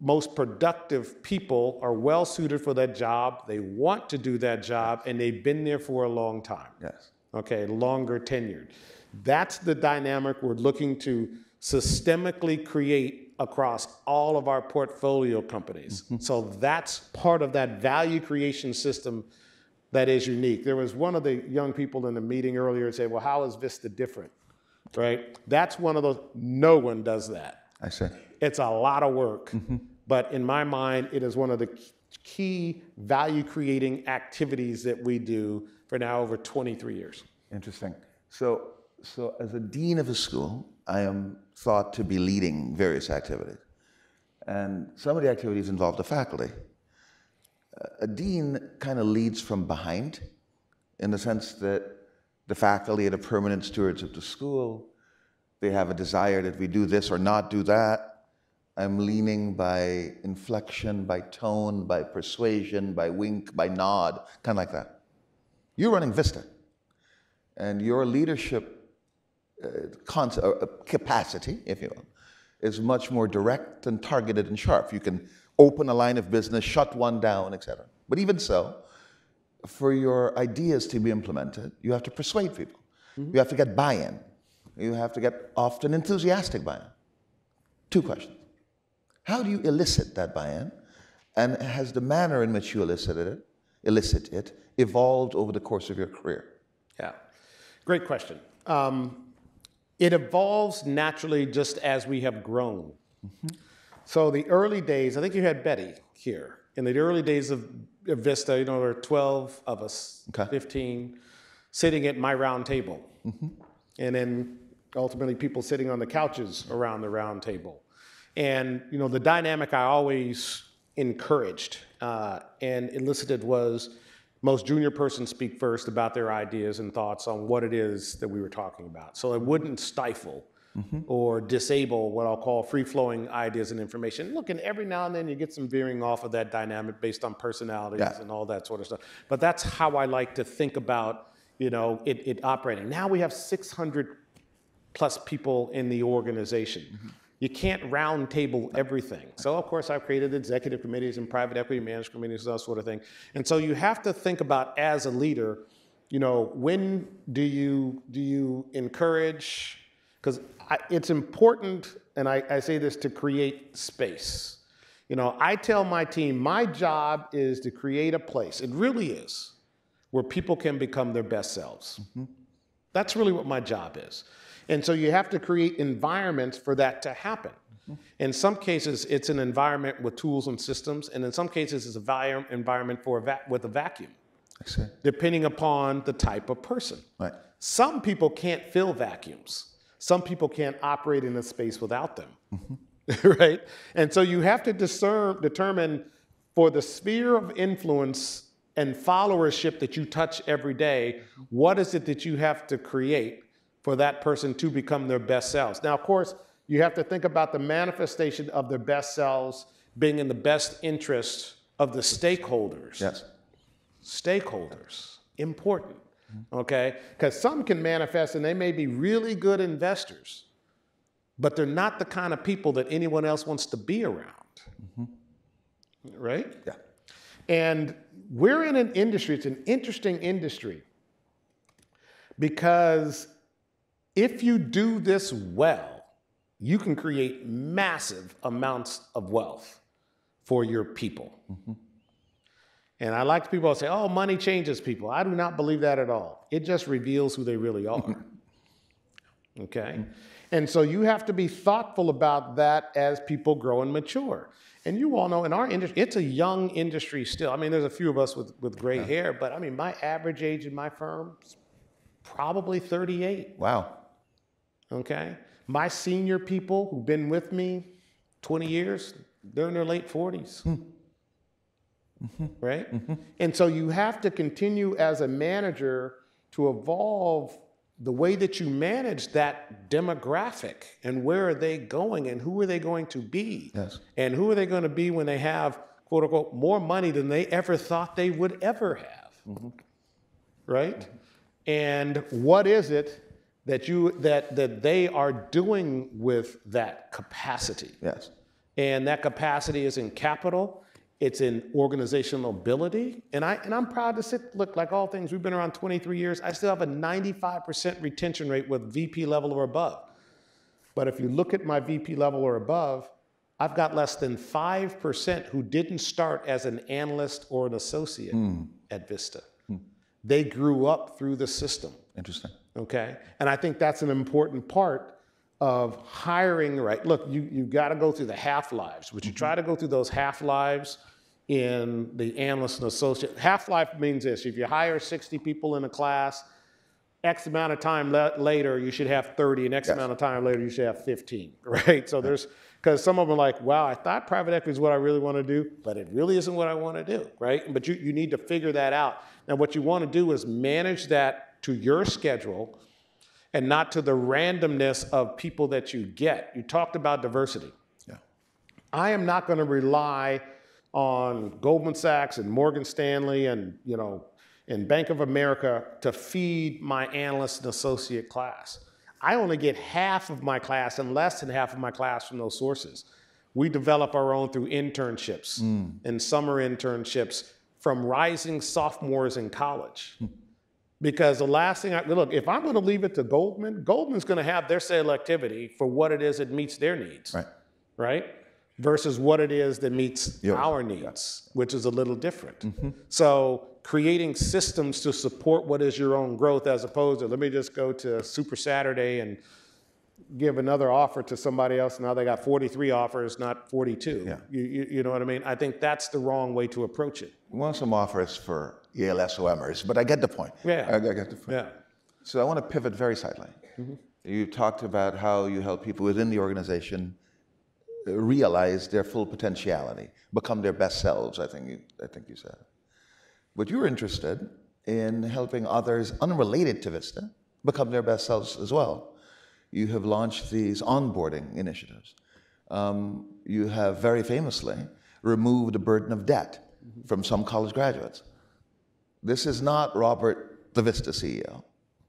most productive people are well suited for that job. They want to do that job, and they've been there for a long time Yes. okay, longer tenured. That's the dynamic we're looking to systemically create across all of our portfolio companies. Mm-hmm. So that's part of that value creation system that is unique. There was one of the young people in the meeting earlier say, well, how is Vista different? Right? That's one of those, no one does that. I see. It's a lot of work, mm-hmm. but in my mind, it is one of the key value creating activities that we do for now over 23 years. Interesting. So, so as a dean of a school, I am thought to be leading various activities, and some of the activities involve the faculty. A dean kind of leads from behind, in the sense that the faculty are the permanent stewards of the school. They have a desire that we do this or not do that. I'm leaning by inflection, by tone, by persuasion, by wink, by nod, kind of like that. You're running Vista and your leadership uh, uh, capacity, if you will, is much more direct and targeted and sharp. You can open a line of business, shut one down, etc. But even so, for your ideas to be implemented, you have to persuade people. You have to get buy-in. You have to get often enthusiastic buy-in. Two questions. How do you elicit that buy-in? And has the manner in which you elicited it, elicit it evolved over the course of your career? Yeah, great question. Um, it evolves naturally just as we have grown. So the early days, I think you had Betty here. In the early days of Vista, you know, there were 12 of us, Okay. 15, sitting at my round table. And then ultimately people sitting on the couches around the round table. And, you know, the dynamic I always encouraged uh, and elicited was most junior person speak first about their ideas and thoughts on what it is that we were talking about. So it wouldn't stifle Mm-hmm. or disable what I'll call free flowing ideas and information. Look, and every now and then you get some veering off of that dynamic based on personalities Yeah. and all that sort of stuff. But that's how I like to think about, you know, it, it operating. Now we have 600 plus people in the organization. Mm-hmm. You can't round table everything. So of course I've created executive committees and private equity management committees, that sort of thing. And so you have to think about as a leader, you know, when do you do you encourage? Because it's important, and I, I say this to create space. You know, I tell my team, my job is to create a place. It really is where people can become their best selves. Mm-hmm. That's really what my job is. And so you have to create environments for that to happen. Mm-hmm. In some cases, it's an environment with tools and systems, and in some cases, it's a vi- environment for a va- with a vacuum, depending upon the type of person. Right. Some people can't fill vacuums. Some people can't operate in a space without them. Mm-hmm. right? And so you have to discern, determine for the sphere of influence and followership that you touch every day, what is it that you have to create for that person to become their best selves? Now, of course, you have to think about the manifestation of their best selves being in the best interest of the stakeholders Yes. stakeholders important okay? Because some can manifest and they may be really good investors but they're not the kind of people that anyone else wants to be around. Right? Yeah. and we're in an industry it's an interesting industry because if you do this well you can create massive amounts of wealth for your people mm-hmm. And I like people who say, oh, money changes people. I do not believe that at all. It just reveals who they really are. Mm-hmm. okay? Mm-hmm. And so you have to be thoughtful about that as people grow and mature. And you all know in our industry, it's a young industry still. I mean, there's a few of us with, with gray hair, but I mean, my average age in my firm is probably 38. Wow. Okay? My senior people who've been with me 20 years, they're in their late 40s. Mm-hmm. Right? Mm-hmm. And so you have to continue as a manager to evolve the way that you manage that demographic and where are they going and who are they going to be? Yes. And who are they going to be when they have, quote unquote, more money than they ever thought they would ever have? Mm-hmm. Right? And what is it that you that that they are doing with that capacity? Yes. And that capacity is in capital, it's in organizational ability. And, I, and I'm proud to sit, look, like all things, we've been around 23 years. I still have a 95% retention rate with VP level or above. But if you look at my VP level or above, I've got less than 5% who didn't start as an analyst or an associate hmm. at Vista. Hmm. They grew up through the system Interesting. okay? And I think that's an important part of hiring right. Look, you, you got to go through the half lives. Would you mm-hmm. try to go through those half lives in the analyst and associate? Half life means this if you hire 60 people in a class, X amount of time later, you should have 30, and X amount of time later, you should have 15, right? So there's, because some of them are like, wow, I thought private equity is what I really want to do, but it really isn't what I want to do, right? But you, you need to figure that out. Now, what you want to do is manage that to your schedule and not to the randomness of people that you get. You talked about diversity. Yeah. I am not going to rely on Goldman Sachs and Morgan Stanley and you know and Bank of America to feed my analyst and associate class. I only get half of my class and less than half of my class from those sources. We develop our own through internships hmm. and summer internships from rising sophomores in college. Hmm. Because the last thing I look, if I'm going to leave it to Goldman, Goldman's going to have their selectivity for what it is that meets their needs Right. right? Versus what it is that meets Yours, our needs, which is a little different. Mm-hmm. So creating systems to support what is your own growth as opposed to let me just go to Super Saturday and give another offer to somebody else. Now they got 43 offers, not 42. Yeah. You, you, you know what I mean? I think that's the wrong way to approach it. We want some offers for Yale SOMers, but I get the point. Yeah. I, I get the point. Yeah. So I want to pivot very slightly. You talked about how you help people within the organization uh, realize their full potentiality, become their best selves. I think you, I think you said. But you're interested in helping others unrelated to Vista become their best selves as well. You have launched these onboarding initiatives. Um, you have very famously removed the burden of debt from some college graduates. This is not Robert, the Vista CEO.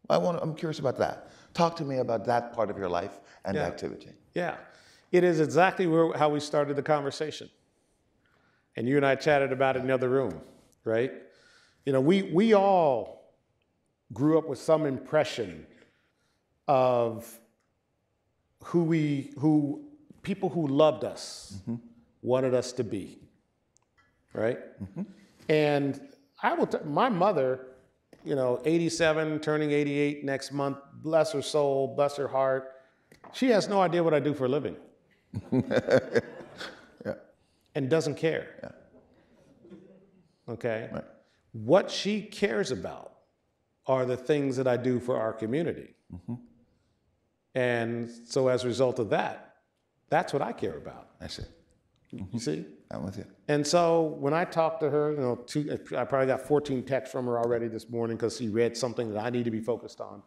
I want, I'm curious about that. Talk to me about that part of your life and Yeah. activity. Yeah, it is exactly where, how we started the conversation. And you and I chatted about it in the other room, right? You know, we, we all grew up with some impression of who we, who people who loved us mm-hmm. wanted us to be, right? And I will, t- my mother, you know, 87, turning 88 next month, bless her soul, bless her heart. She has no idea what I do for a living. Yeah. and doesn't care. Yeah. Okay? Right. What she cares about are the things that I do for our community. Mm-hmm. And so as a result of that, that's what I care about. I see. You see? I'm with you. And so when I talked to her, you know, two, I probably got 14 texts from her already this morning because she read something that I need to be focused on.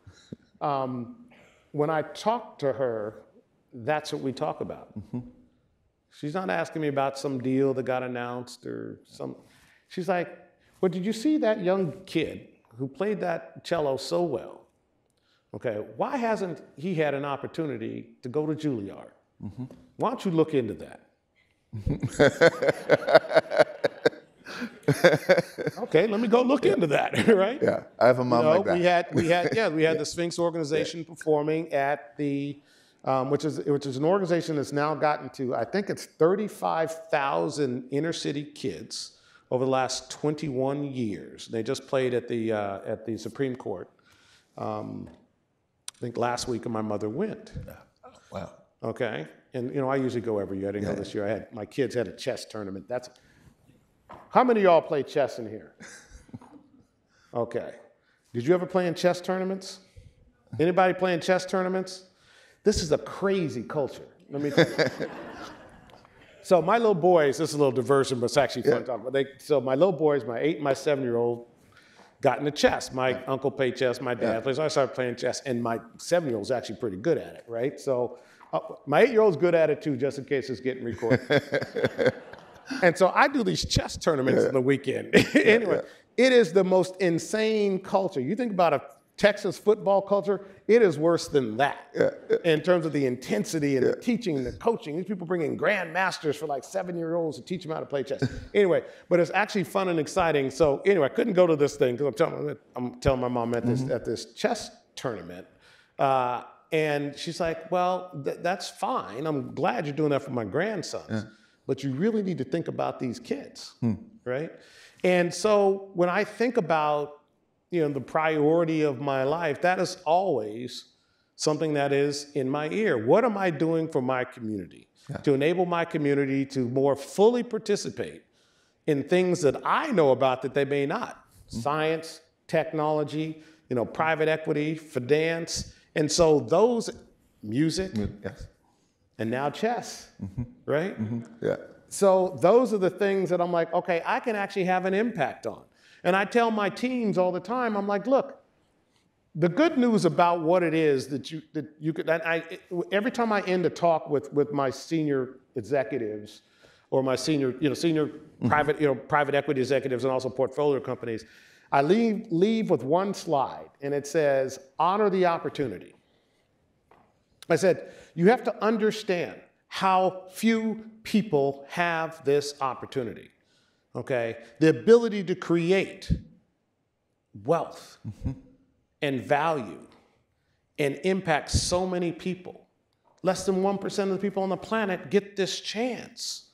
Um, when I talk to her, that's what we talk about. She's not asking me about some deal that got announced or some. She's like, "Well, did you see that young kid who played that cello so well? Okay, why hasn't he had an opportunity to go to Juilliard? Why don't you look into that?" okay, let me go look into that, right? Yeah, I have a mom No, like that. we had we had yeah we had the Sphinx organization performing at the um, which is which is an organization that's now gotten to I think it's thirty five thousand inner city kids over the last twenty one years. They just played at the uh, at the Supreme Court. Um, I think last week, and my mother went. wow. Okay, and you know I usually go every year. I didn't go this year. I had my kids had a chess tournament. That's how many of y'all play chess in here? Okay, did you ever play in chess tournaments? Anybody playing chess tournaments? This is a crazy culture. Let me. Tell you. so my little boys, this is a little diversion, but it's actually fun talking. But they, so my little boys, my eight and my seven year old, got into chess. My uncle played chess, my dad plays. So I started playing chess, and my seven year old's actually pretty good at it, right? So uh, my eight year old's good at it too, just in case it's getting recorded. and so I do these chess tournaments on the weekend. anyway, it is the most insane culture. You think about a Texas football culture, it is worse than that in terms of the intensity and the teaching and the coaching. These people bring in grandmasters for like seven year olds to teach them how to play chess. anyway, but it's actually fun and exciting. So anyway, I couldn't go to this thing because I'm telling, I'm telling my mom at this at this chess tournament. Uh, and she's like, "Well, th- that's fine. I'm glad you're doing that for my grandsons, but you really need to think about these kids, hmm. right?" And so when I think about you know the priority of my life, that is always something that is in my ear. What am I doing for my community to enable my community to more fully participate in things that I know about that they may not? Hmm. Science, technology, you know, private equity, finance, and so those music Yes. and now chess, mm-hmm. right? Mm-hmm. Yeah. So those are the things that I'm like, okay, I can actually have an impact on. And I tell my teams all the time, I'm like, look, the good news about what it is that you that you could I every time I end a talk with with my senior executives or my senior you know senior mm-hmm. private you know private equity executives and also portfolio companies, I leave leave with one slide and it says honor the opportunity. I said, you have to understand how few people have this opportunity. Okay? The ability to create wealth mm-hmm. and value and impact so many people. Less than 1% of the people on the planet get this chance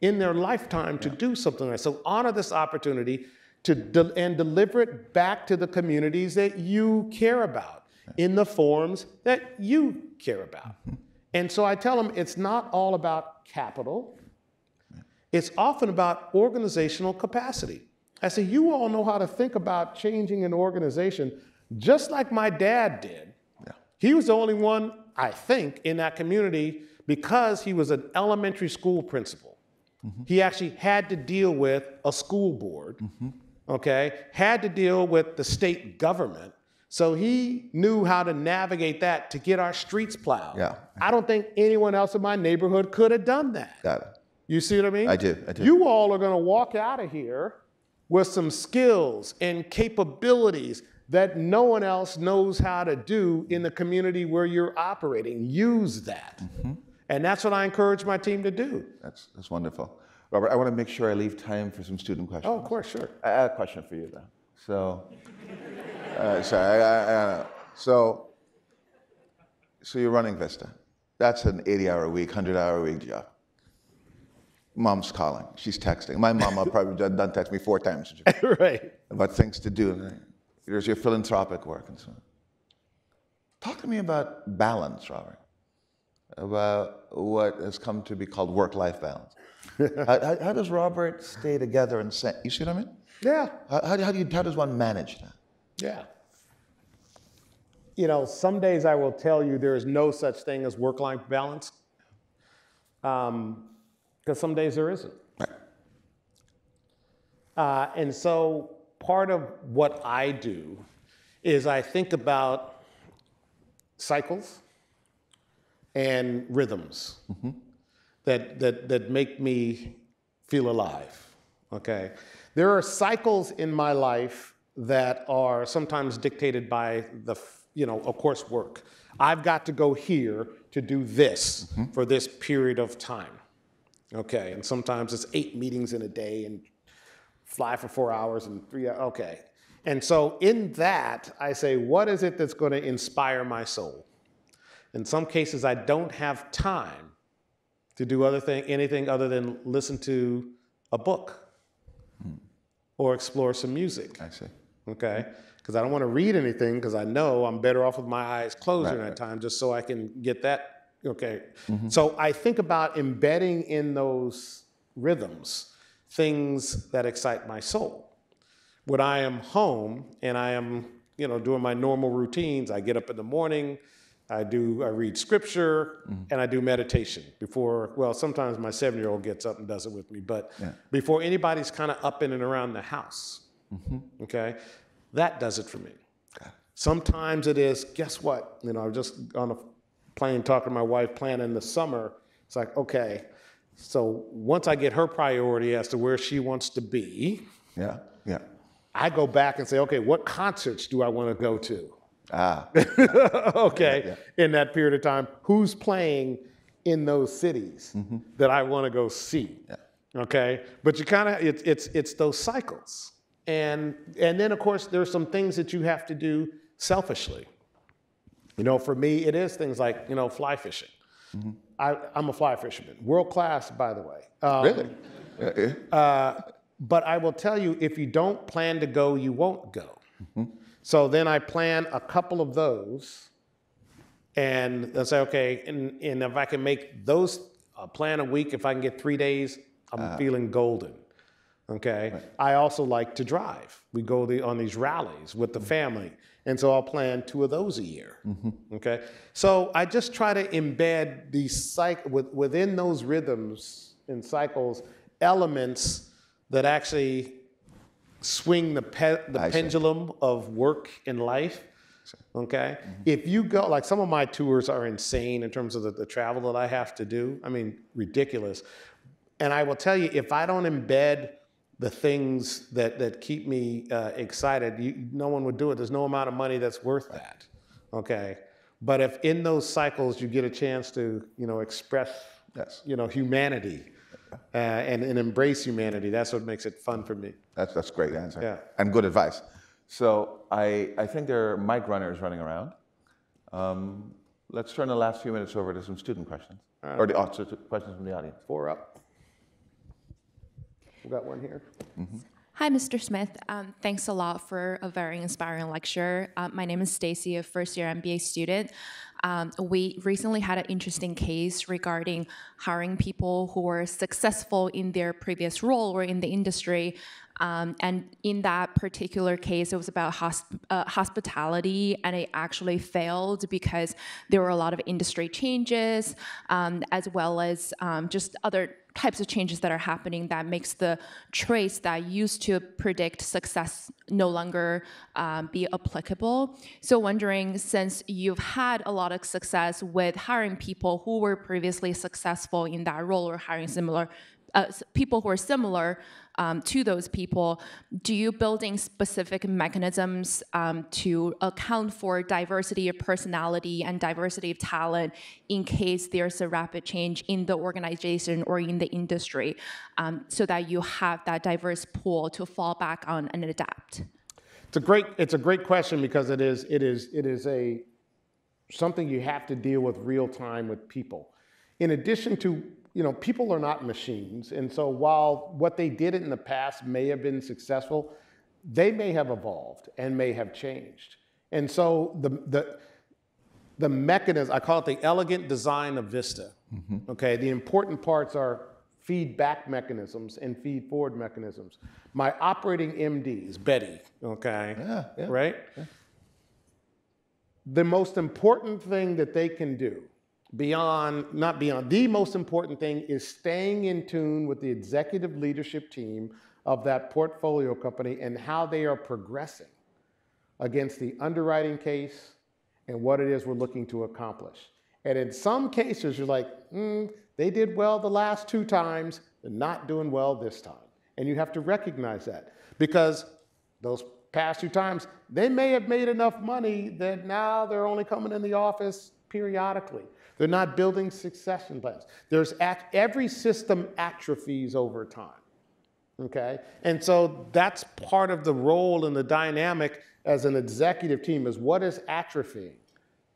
in their lifetime to do something like that. So honor this opportunity to de- and deliver it back to the communities that you care about in the forms that you care about. Mm-hmm. And so I tell them it's not all about capital. It's often about organizational capacity. I say, you all know how to think about changing an organization just like my dad did. Yeah. He was the only one, I think, in that community because he was an elementary school principal. Mm-hmm. He actually had to deal with a school board, mm-hmm. Okay, had to deal with the state government. So he knew how to navigate that to get our streets plowed. Yeah. I don't think anyone else in my neighborhood could have done that. Got it. You see what I mean? I do, I do. You all are going to walk out of here with some skills and capabilities that no one else knows how to do in the community where you're operating. Use that. Mm-hmm. And that's what I encourage my team to do. That's, that's wonderful. Robert, I want to make sure I leave time for some student questions. Oh, of course, sure. I have a question for you, though. So, uh, sorry, I, I, so, so you're running Vista. That's an 80-hour-a-week, 100-hour-a-week job. Mom's calling. She's texting. My mom probably done, done text me four times right. about things to do. There's your philanthropic work and so on. Talk to me about balance, Robert. about what has come to be called work-life balance. How, how, does Robert stay together and say, you see what I mean? Yeah. How, how, how, do you, how does one manage that? Yeah. You know, some days I will tell you there is no such thing as work-life balance, because um, some days there isn't. Right. Uh, and so part of what I do is I think about cycles and rhythms mm-hmm. That, that, that make me feel alive. Okay? There are cycles in my life that are sometimes dictated by the, you know, of course, work. I've got to go here to do this mm-hmm. for this period of time. Okay, and sometimes it's eight meetings in a day and fly for four hours and three hours. Okay. And so in that, I say, what is it that's going to inspire my soul? In some cases, I don't have time to do other thing, anything other than listen to a book hmm. or explore some music. I see. Okay? Because I don't want to read anything because I know I'm better off with my eyes closed right, during that right. time just so I can get that. Okay. Mm-hmm. So I think about embedding in those rhythms things that excite my soul. When I am home and I am, you know, doing my normal routines, I get up in the morning, I do, I read scripture mm-hmm. and I do meditation before, well, sometimes my seven year old gets up and does it with me, but yeah. before anybody's kind of up in and around the house, mm-hmm. okay, that does it for me. Okay. Sometimes it is, guess what? You know, I'm just on a plane talking to my wife planning the summer. It's like, okay, so once I get her priority as to where she wants to be, yeah, yeah, I go back and say, okay, what concerts do I want to go to? Ah. okay. Yeah, yeah. In that period of time, who's playing in those cities mm-hmm. that I want to go see? Yeah. Okay. But you kind of it's it's it's those cycles, and and then of course there's some things that you have to do selfishly. You know, for me, it is things like you know fly fishing. Mm-hmm. I, am a fly fisherman, world class, by the way. Um, really? Uh, but I will tell you, if you don't plan to go, you won't go. Mm-hmm. So then I plan a couple of those and I say, okay, and, and if I can make those uh, plan a week, if I can get three days, I'm uh, feeling golden. Okay. Right. I also like to drive. We go the, on these rallies with the family. And so I'll plan two of those a year. Mm-hmm. Okay. So I just try to embed these cycle with, within those rhythms and cycles, elements that actually swing the, pe- the pendulum see. of work and life. Okay. Mm-hmm. If you go, like some of my tours are insane in terms of the, the travel that I have to do. I mean, ridiculous. And I will tell you, if I don't embed the things that, that keep me uh, excited, you, no one would do it. There's no amount of money that's worth that. Okay. But if in those cycles you get a chance to, you know, express, yes. you know, humanity, uh, and, and embrace humanity. That's what makes it fun for me. That's that's great answer. Yeah. And good advice. So I I think there are mic runners running around. Um, let's turn the last few minutes over to some student questions right. or the questions from the audience. Four up. We've got one here. Mm-hmm. Hi, Mr. Smith. Um, thanks a lot for a very inspiring lecture. Uh, my name is Stacy, a first year MBA student. Um, we recently had an interesting case regarding hiring people who were successful in their previous role or in the industry. Um, and in that particular case, it was about hosp- uh, hospitality, and it actually failed because there were a lot of industry changes, um, as well as um, just other types of changes that are happening that makes the traits that used to predict success no longer um, be applicable. So wondering, since you've had a lot of success with hiring people who were previously successful in that role or hiring similar uh, people who are similar um, to those people, do you building specific mechanisms um, to account for diversity of personality and diversity of talent in case there's a rapid change in the organization or in the industry, um, so that you have that diverse pool to fall back on and adapt? It's a great it's a great question because it is it is it is a something you have to deal with real time with people. In addition to you know, people are not machines. And so while what they did in the past may have been successful, they may have evolved and may have changed. And so the, the, the mechanism, I call it the elegant design of Vista. Mm-hmm. Okay, the important parts are feedback mechanisms and feed forward mechanisms. My operating MD is Betty, okay? Yeah, yeah. Right? The most important thing that they can do, beyond, not beyond, the most important thing is staying in tune with the executive leadership team of that portfolio company and how they are progressing against the underwriting case and what it is we're looking to accomplish. And in some cases, you're like, mm, they did well the last two times, they're not doing well this time. And you have to recognize that because those past two times, they may have made enough money that now they're only coming in the office periodically. They're not building succession plans. There's at, every system atrophies over time. Okay? And so that's part of the role and the dynamic as an executive team is what is atrophying.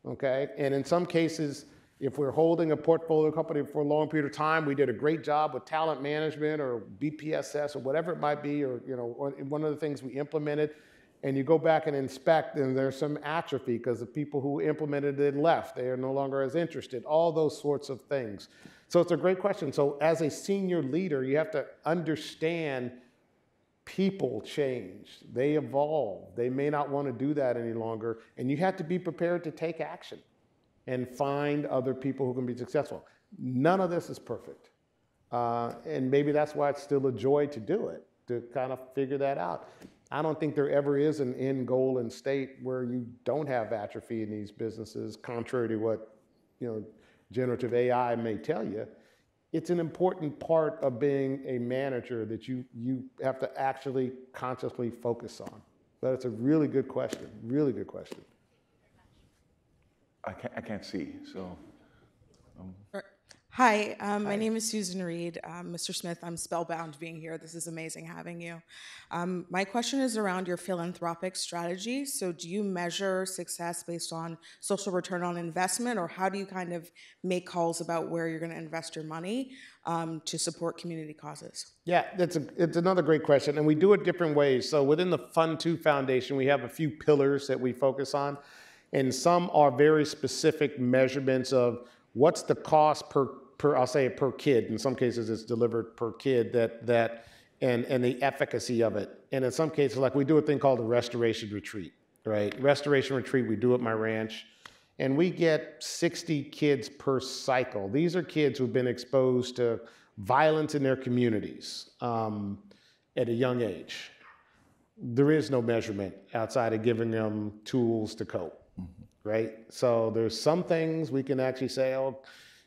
Okay? And in some cases, if we're holding a portfolio company for a long period of time, we did a great job with talent management or BPSS or whatever it might be, or you know, one of the things we implemented, and you go back and inspect, and there's some atrophy because the people who implemented it left. They are no longer as interested. All those sorts of things. So it's a great question. So as a senior leader, you have to understand people change, they evolve. They may not want to do that any longer, and you have to be prepared to take action and find other people who can be successful. None of this is perfect. Uh, and maybe that's why it's still a joy to do it, to kind of figure that out. I don't think there ever is an end goal in state where you don't have atrophy in these businesses, contrary to what you know generative AI may tell you. It's an important part of being a manager that you, you have to actually consciously focus on. But it's a really good question, really good question. I can't, I can't see, so. Um. Hi, um, my name is Susan Reed. Um, Mr. Smith, I'm spellbound being here. This is amazing having you. Um, my question is around your philanthropic strategy. So, do you measure success based on social return on investment, or how do you kind of make calls about where you're going to invest your money um, to support community causes? Yeah, that's a, it's another great question, and we do it different ways. So, within the Fund II Foundation, we have a few pillars that we focus on, and some are very specific measurements of what's the cost per per I'll say per kid. In some cases, it's delivered per kid. That that and and the efficacy of it. And in some cases, like we do a thing called a restoration retreat, right? Restoration retreat we do at my ranch, and we get 60 kids per cycle. These are kids who've been exposed to violence in their communities um, at a young age. There is no measurement outside of giving them tools to cope, right? So there's some things we can actually say, oh,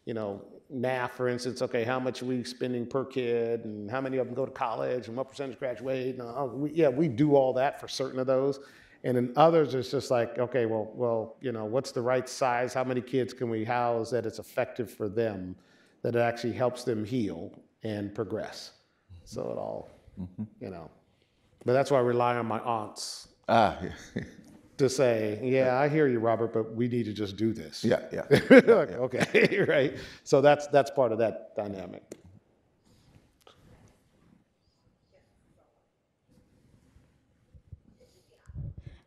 you know, math, for instance, okay, how much are we spending per kid and how many of them go to college and what percentage graduate? And, oh, we, yeah, we do all that for certain of those. And in others, it's just like, okay, well, well, you know, what's the right size? How many kids can we house that it's effective for them, that it actually helps them heal and progress? So it all, mm-hmm. you know. But that's why I rely on my aunts. Ah, yeah. to say, yeah, I hear you, Robert, but we need to just do this. Yeah, yeah. like, okay, right. So that's that's part of that dynamic.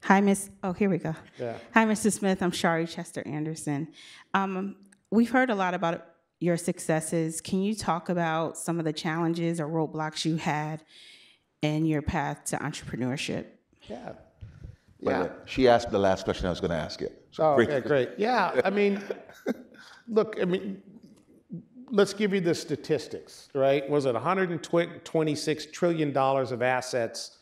Hi, Miss. Oh, here we go. Yeah. Hi, Mr. Smith. I'm Shari Chester Anderson. Um, we've heard a lot about your successes. Can you talk about some of the challenges or roadblocks you had in your path to entrepreneurship? Yeah. But, uh, she asked the last question I was going to ask you. So Oh, okay, great. Yeah, I mean, look, I mean, let's give you the statistics, right? Was it 126 trillion dollars of assets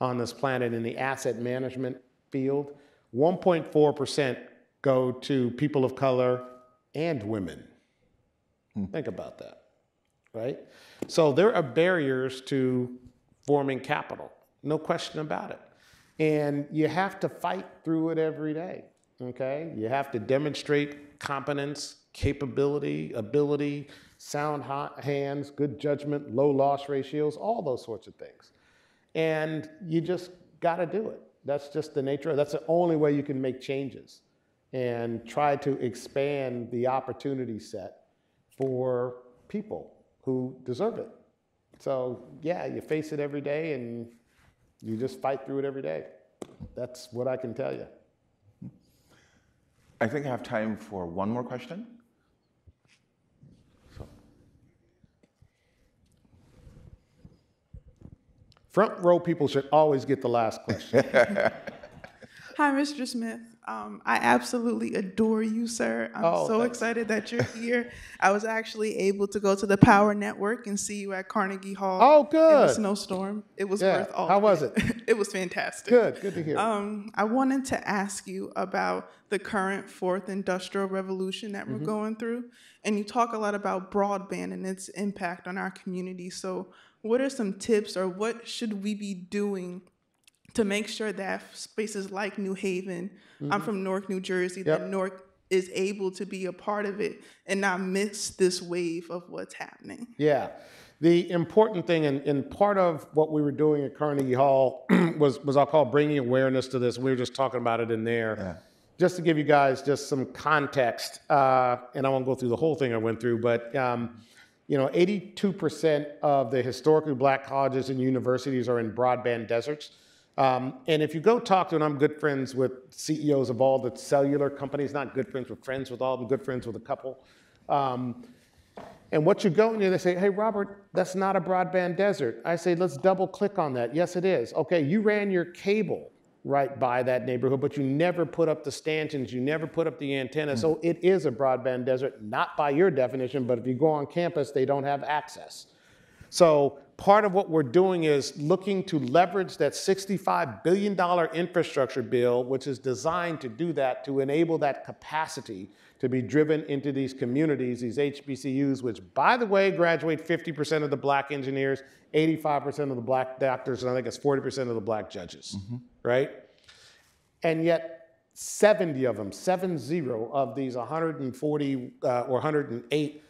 on this planet in the asset management field? 1.4% go to people of color and women. Think about that, right? So there are barriers to forming capital, no question about it. And you have to fight through it every day, okay? You have to demonstrate competence, capability, ability, sound hands, good judgment, low loss ratios, all those sorts of things. And you just got to do it. That's just the nature. That's the only way you can make changes and try to expand the opportunity set for people who deserve it. So, yeah, you face it every day and you just fight through it every day. That's what I can tell you. I think I have time for one more question. So, Front row people should always get the last question. Hi, Mr. Smith. Um, I absolutely adore you, sir. I'm Oh, so thanks. excited that you're here. I was actually able to go to the Power Network and see you at Carnegie Hall. Oh, good. In the snowstorm. It was Yeah. worth all. How was it? it was fantastic. Good, good to hear. Um, I wanted to ask you about the current fourth industrial revolution that Mm-hmm. we're going through. And you talk a lot about broadband and its impact on our community. So, what are some tips or what should we be doing to make sure that spaces like New Haven, I'm from Newark, New Jersey, Mm-hmm. Yep. that Newark is able to be a part of it and not miss this wave of what's happening? Yeah. The important thing, and, and part of what we were doing at Carnegie Hall was, was I'll call bringing awareness to this. We were just talking about it in there. Just to give you guys just some context, uh, and I won't go through the whole thing I went through, but um, you know, 82% of the historically black colleges and universities are in broadband deserts. Um, and if you go talk to, and I'm good friends with CEOs of all the cellular companies, not good friends with friends with all of them, good friends with a couple. Um, and what you go in there, they say, hey, Robert, that's not a broadband desert. I say, let's double click on that. Yes, it is. Okay, you ran your cable right by that neighborhood, but you never put up the stanchions, you never put up the antenna. So it is a broadband desert, not by your definition, but if you go on campus, they don't have access. So part of what we're doing is looking to leverage that $65 billion infrastructure bill, which is designed to do that, to enable that capacity to be driven into these communities, these HBCUs, which, by the way, graduate 50% of the black engineers, 85% of the black doctors, and I think it's 40% of the black judges, right? And yet, 70 of them, 70 of these 140 uh, or 108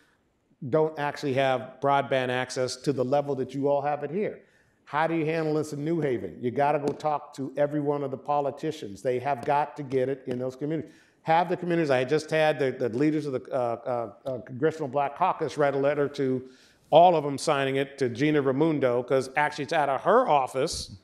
don't actually have broadband access to the level that you all have it here. How do you handle this in New Haven? You got to go talk to every one of the politicians. They have got to get it in those communities. Have the communities. I just had the, the leaders of the uh, uh, uh, Congressional Black Caucus write a letter to all of them signing it to Gina Raimondo because actually it's out of her office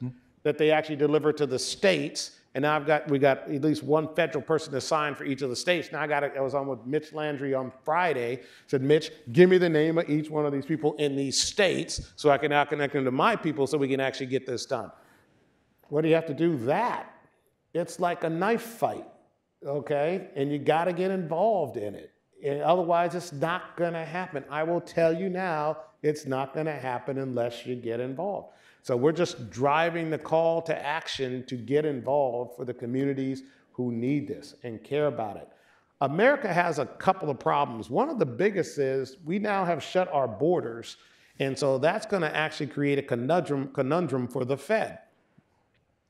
that they actually deliver to the states. And now I've got we got at least one federal person to sign for each of the states. Now I got I was on with Mitch Landrieu on Friday. Said Mitch, give me the name of each one of these people in these states so I can now connect them to my people so we can actually get this done. What do you have to do that? It's like a knife fight, okay? And you got to get involved in it. And otherwise, it's not going to happen. I will tell you now, it's not going to happen unless you get involved. So we're just driving the call to action to get involved for the communities who need this and care about it. America has a couple of problems. One of the biggest is we now have shut our borders, and so that's going to actually create a conundrum, conundrum for the Fed.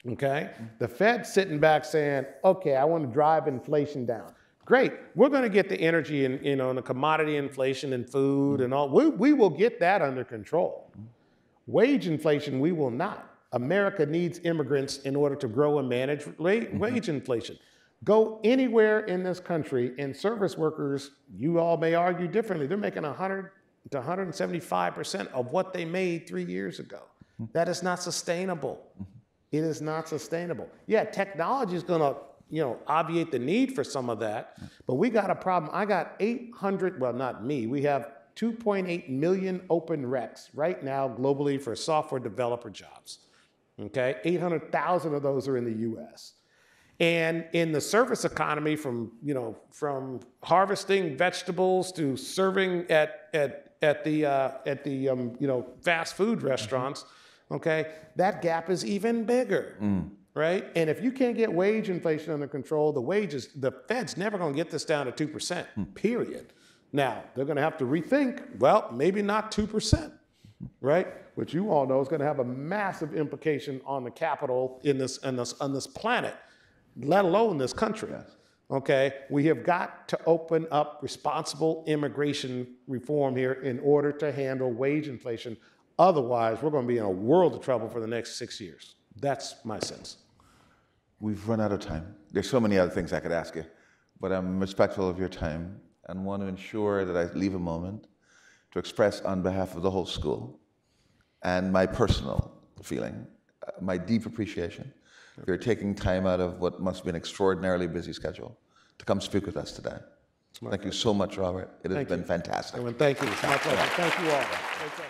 Okay? The Fed's sitting back saying, okay, I want to drive inflation down. Great. We're going to get the energy and, you know, and the commodity inflation and food and all. We, we will get that under control. Wage inflation, we will not. America needs immigrants in order to grow and manage la- mm-hmm. wage inflation. Go anywhere in this country, and service workers, you all may argue differently, they're making 100 to 175% of what they made three years ago. Mm-hmm. That is not sustainable. Mm-hmm. It is not sustainable. Yeah, technology is going to, you know, obviate the need for some of that, but we got a problem. I got 800, well, not me, we have 2.8 million open recs right now globally for software developer jobs. Okay, 800,000 of those are in the US. And in the service economy, from you know, from harvesting vegetables to serving at at at the uh, at the um, you know fast food restaurants, okay, that gap is even bigger, right? And if you can't get wage inflation under control, the wages, the Fed's never going to get this down to two percent. Period. Now they're going to have to rethink. Well, maybe not two percent right? Which you all know is going to have a massive implication on the capital in this, in this, on this planet, let alone this country. Okay, we have got to open up responsible immigration reform here in order to handle wage inflation. Otherwise, we're going to be in a world of trouble for the next six years. That's my sense. We've run out of time. There's so many other things I could ask you, but I'm respectful of your time and want to ensure that I leave a moment to express on behalf of the whole school and my personal feeling, uh, my deep appreciation for your taking time out of what must be an extraordinarily busy schedule to come speak with us today. Thank you so much, Robert. It has Thank been you. fantastic. Everyone, thank you. It's my pleasure. Thank you all.